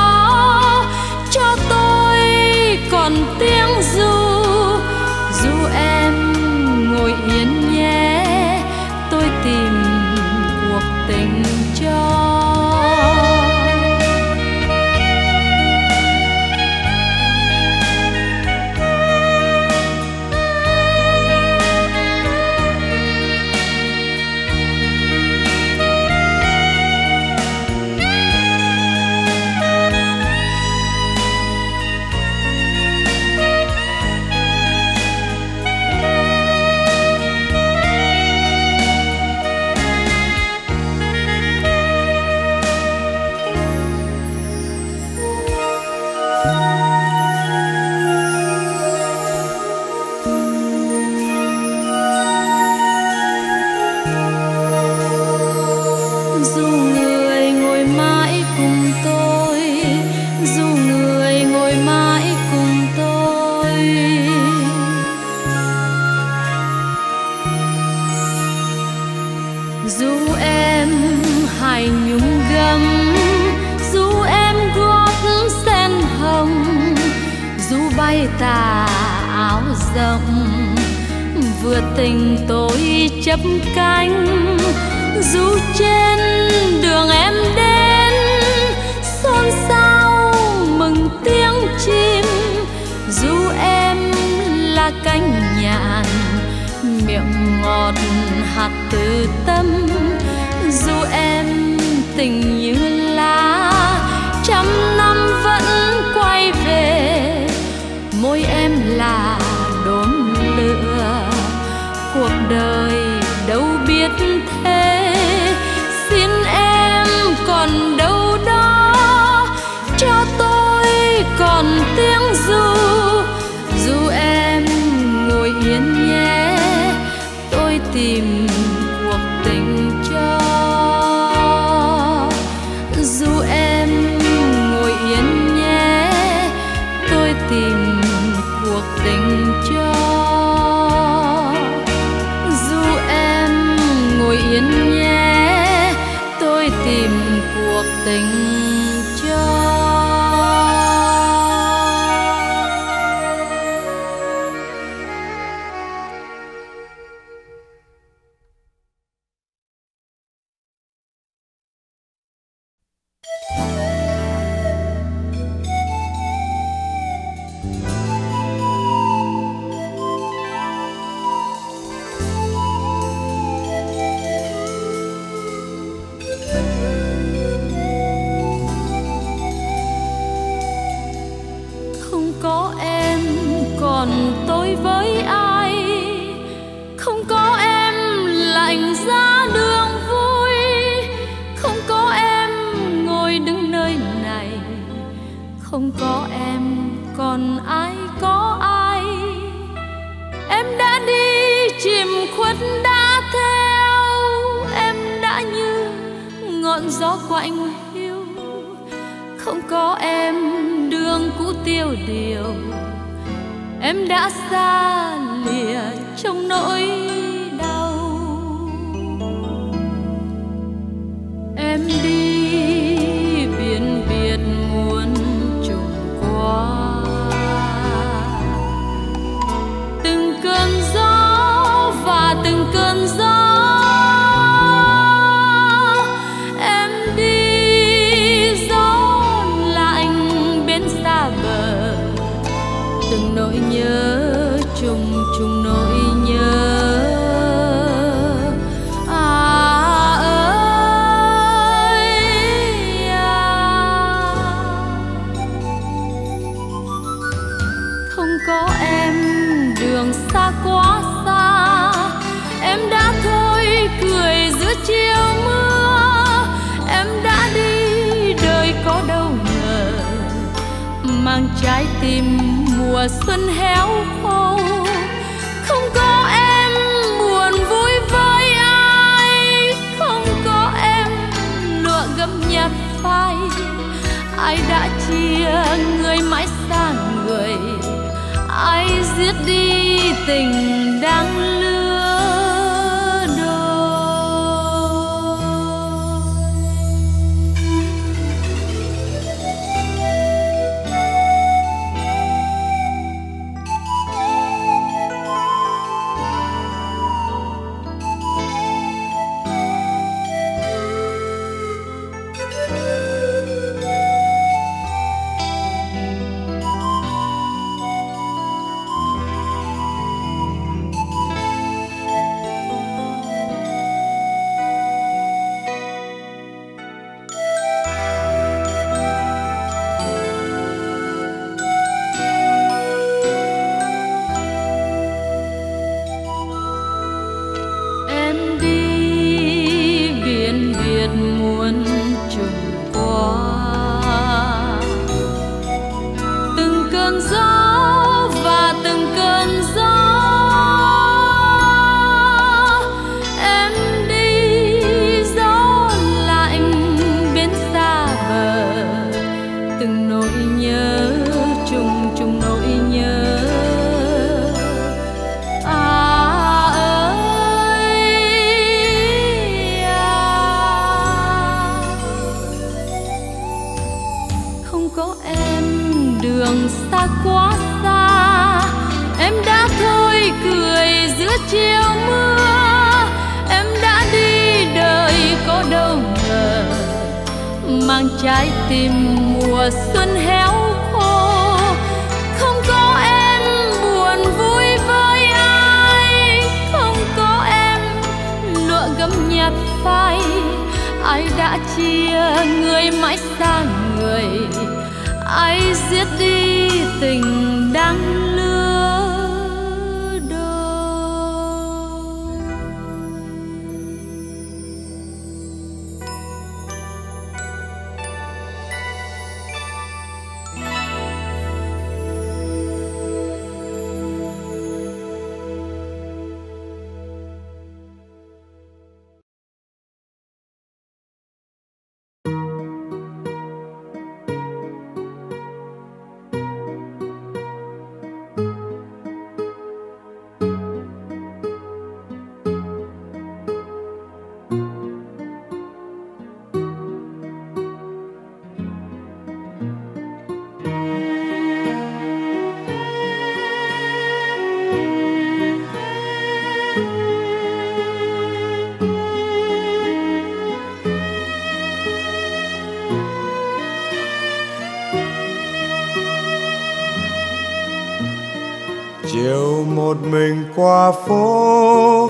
qua phố,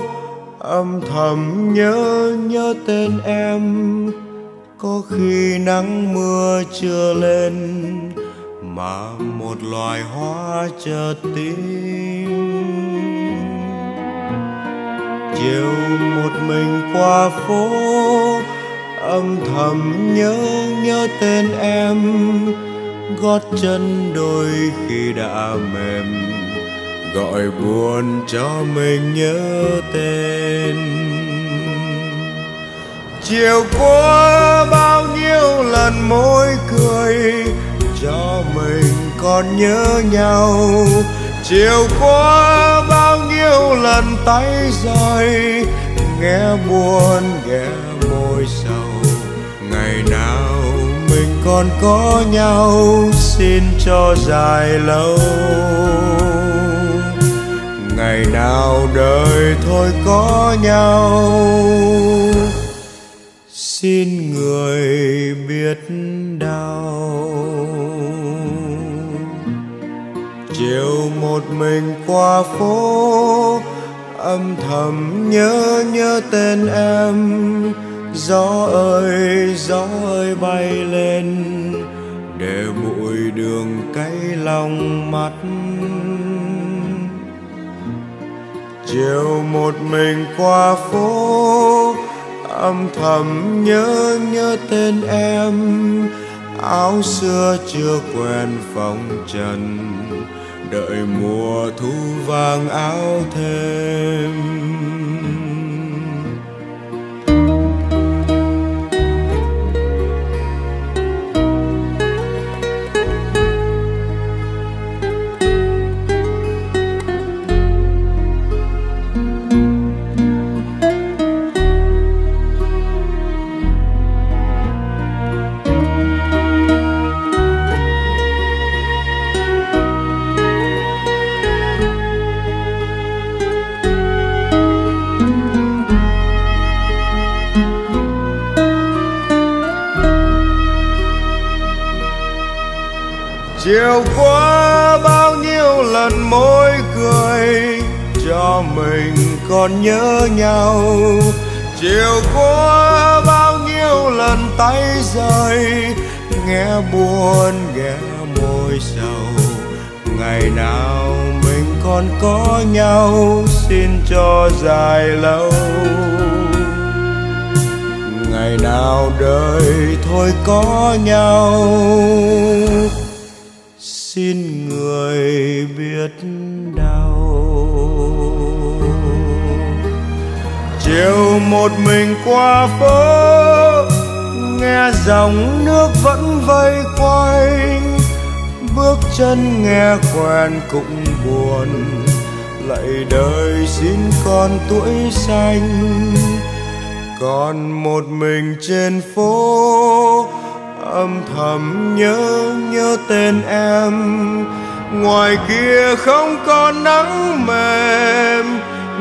âm thầm nhớ nhớ tên em. Có khi nắng mưa chưa lên, mà một loài hoa chờ tim chiều một mình qua phố, âm thầm nhớ nhớ tên em. Gót chân đôi khi đã mềm gọi buồn cho mình nhớ tên. Chiều qua bao nhiêu lần môi cười, cho mình còn nhớ nhau. Chiều qua bao nhiêu lần tay rời, nghe buồn, nghe môi sầu. Ngày nào mình còn có nhau, xin cho dài lâu ngày nào đời thôi có nhau. Xin người biết đau. Chiều một mình qua phố, âm thầm nhớ nhớ tên em. Gió ơi gió ơi bay lên, để bụi đường cay lòng mắt. Chiều một mình qua phố, âm thầm nhớ nhớ tên em. Áo xưa chưa quen phong trần, đợi mùa thu vàng áo thêm. Chiều qua bao nhiêu lần môi cười cho mình còn nhớ nhau. Chiều qua bao nhiêu lần tay rời, nghe buồn, nghe môi sầu. Ngày nào mình còn có nhau, xin cho dài lâu. Ngày nào đời thôi có nhau xin người biết đau. Chiều một mình qua phố, nghe dòng nước vẫn vây quanh. Bước chân nghe quen cũng buồn, lạy đời xin con tuổi xanh. Còn một mình trên phố âm thầm nhớ nhớ tên em. Ngoài kia không có nắng mềm,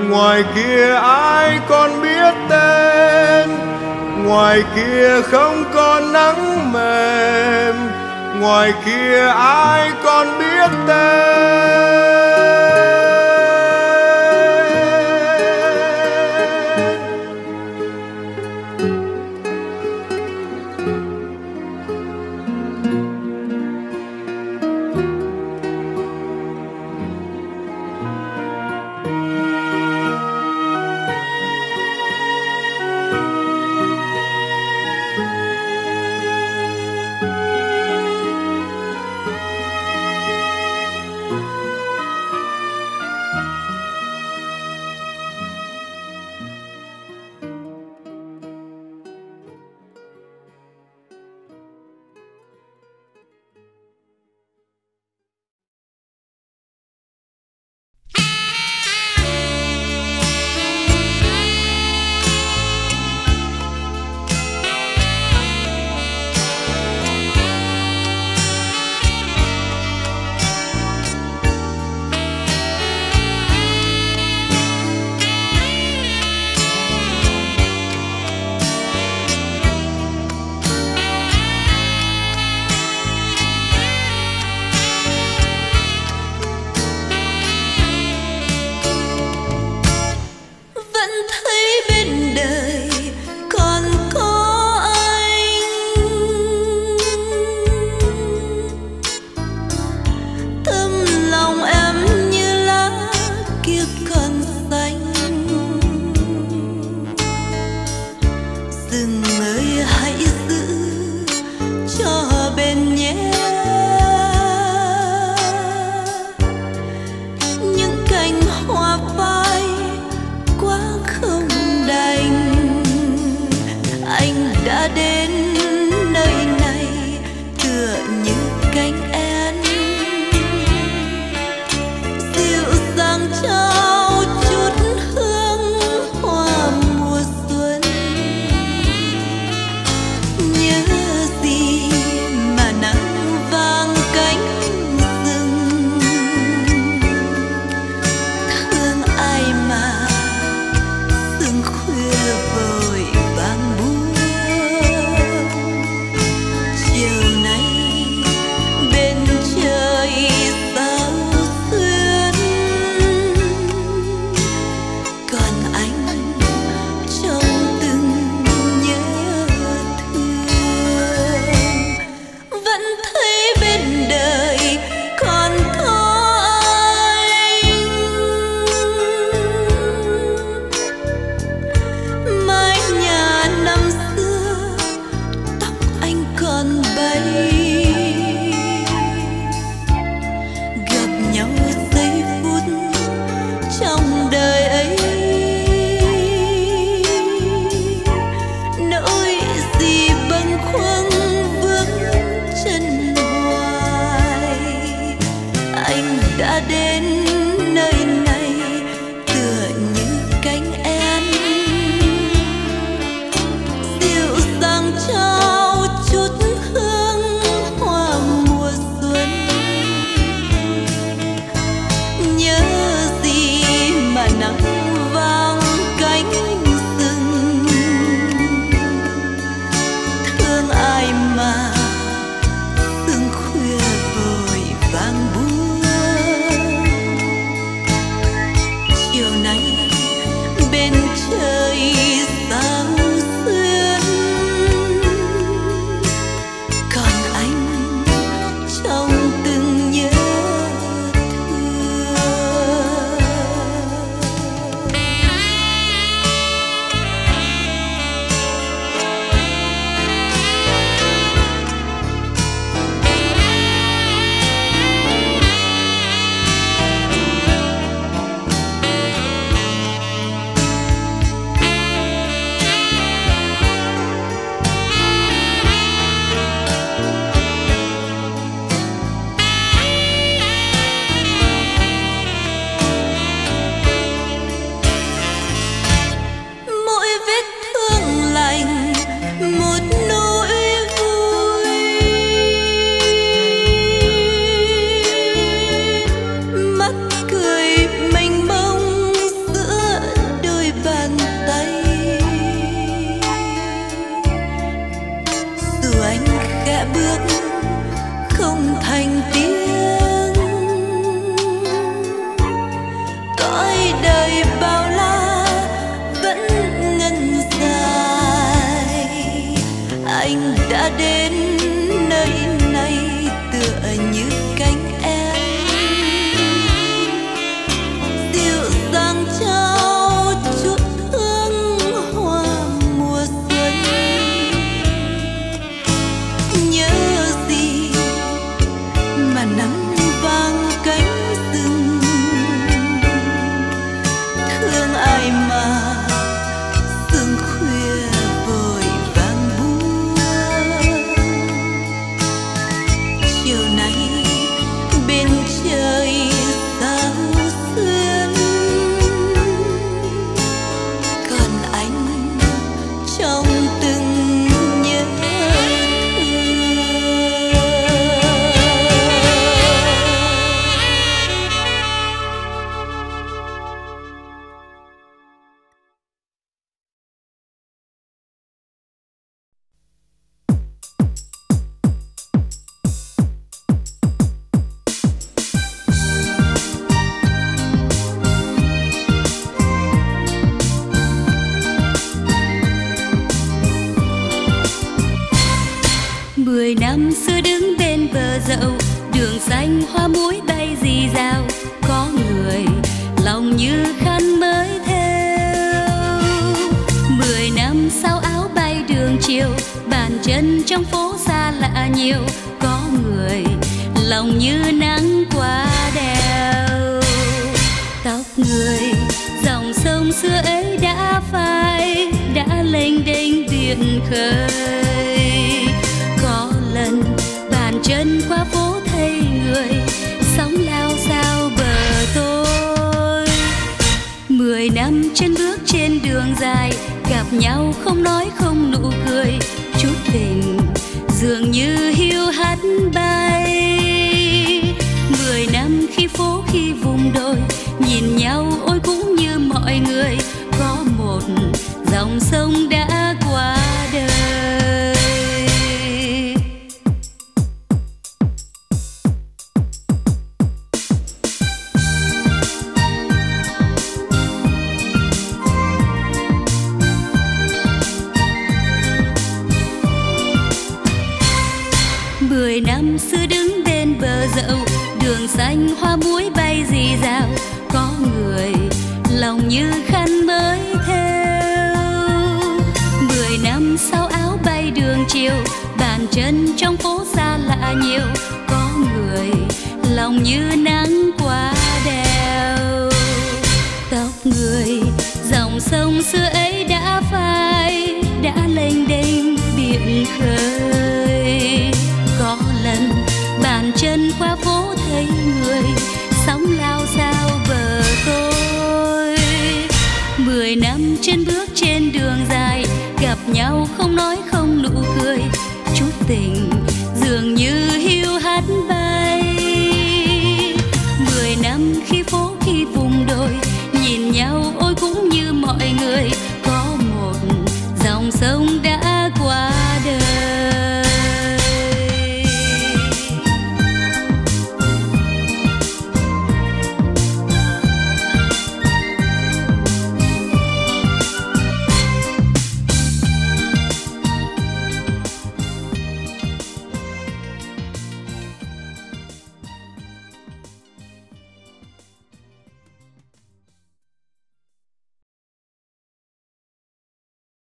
ngoài kia ai còn biết tên. Ngoài kia không có nắng mềm, ngoài kia ai còn biết tên.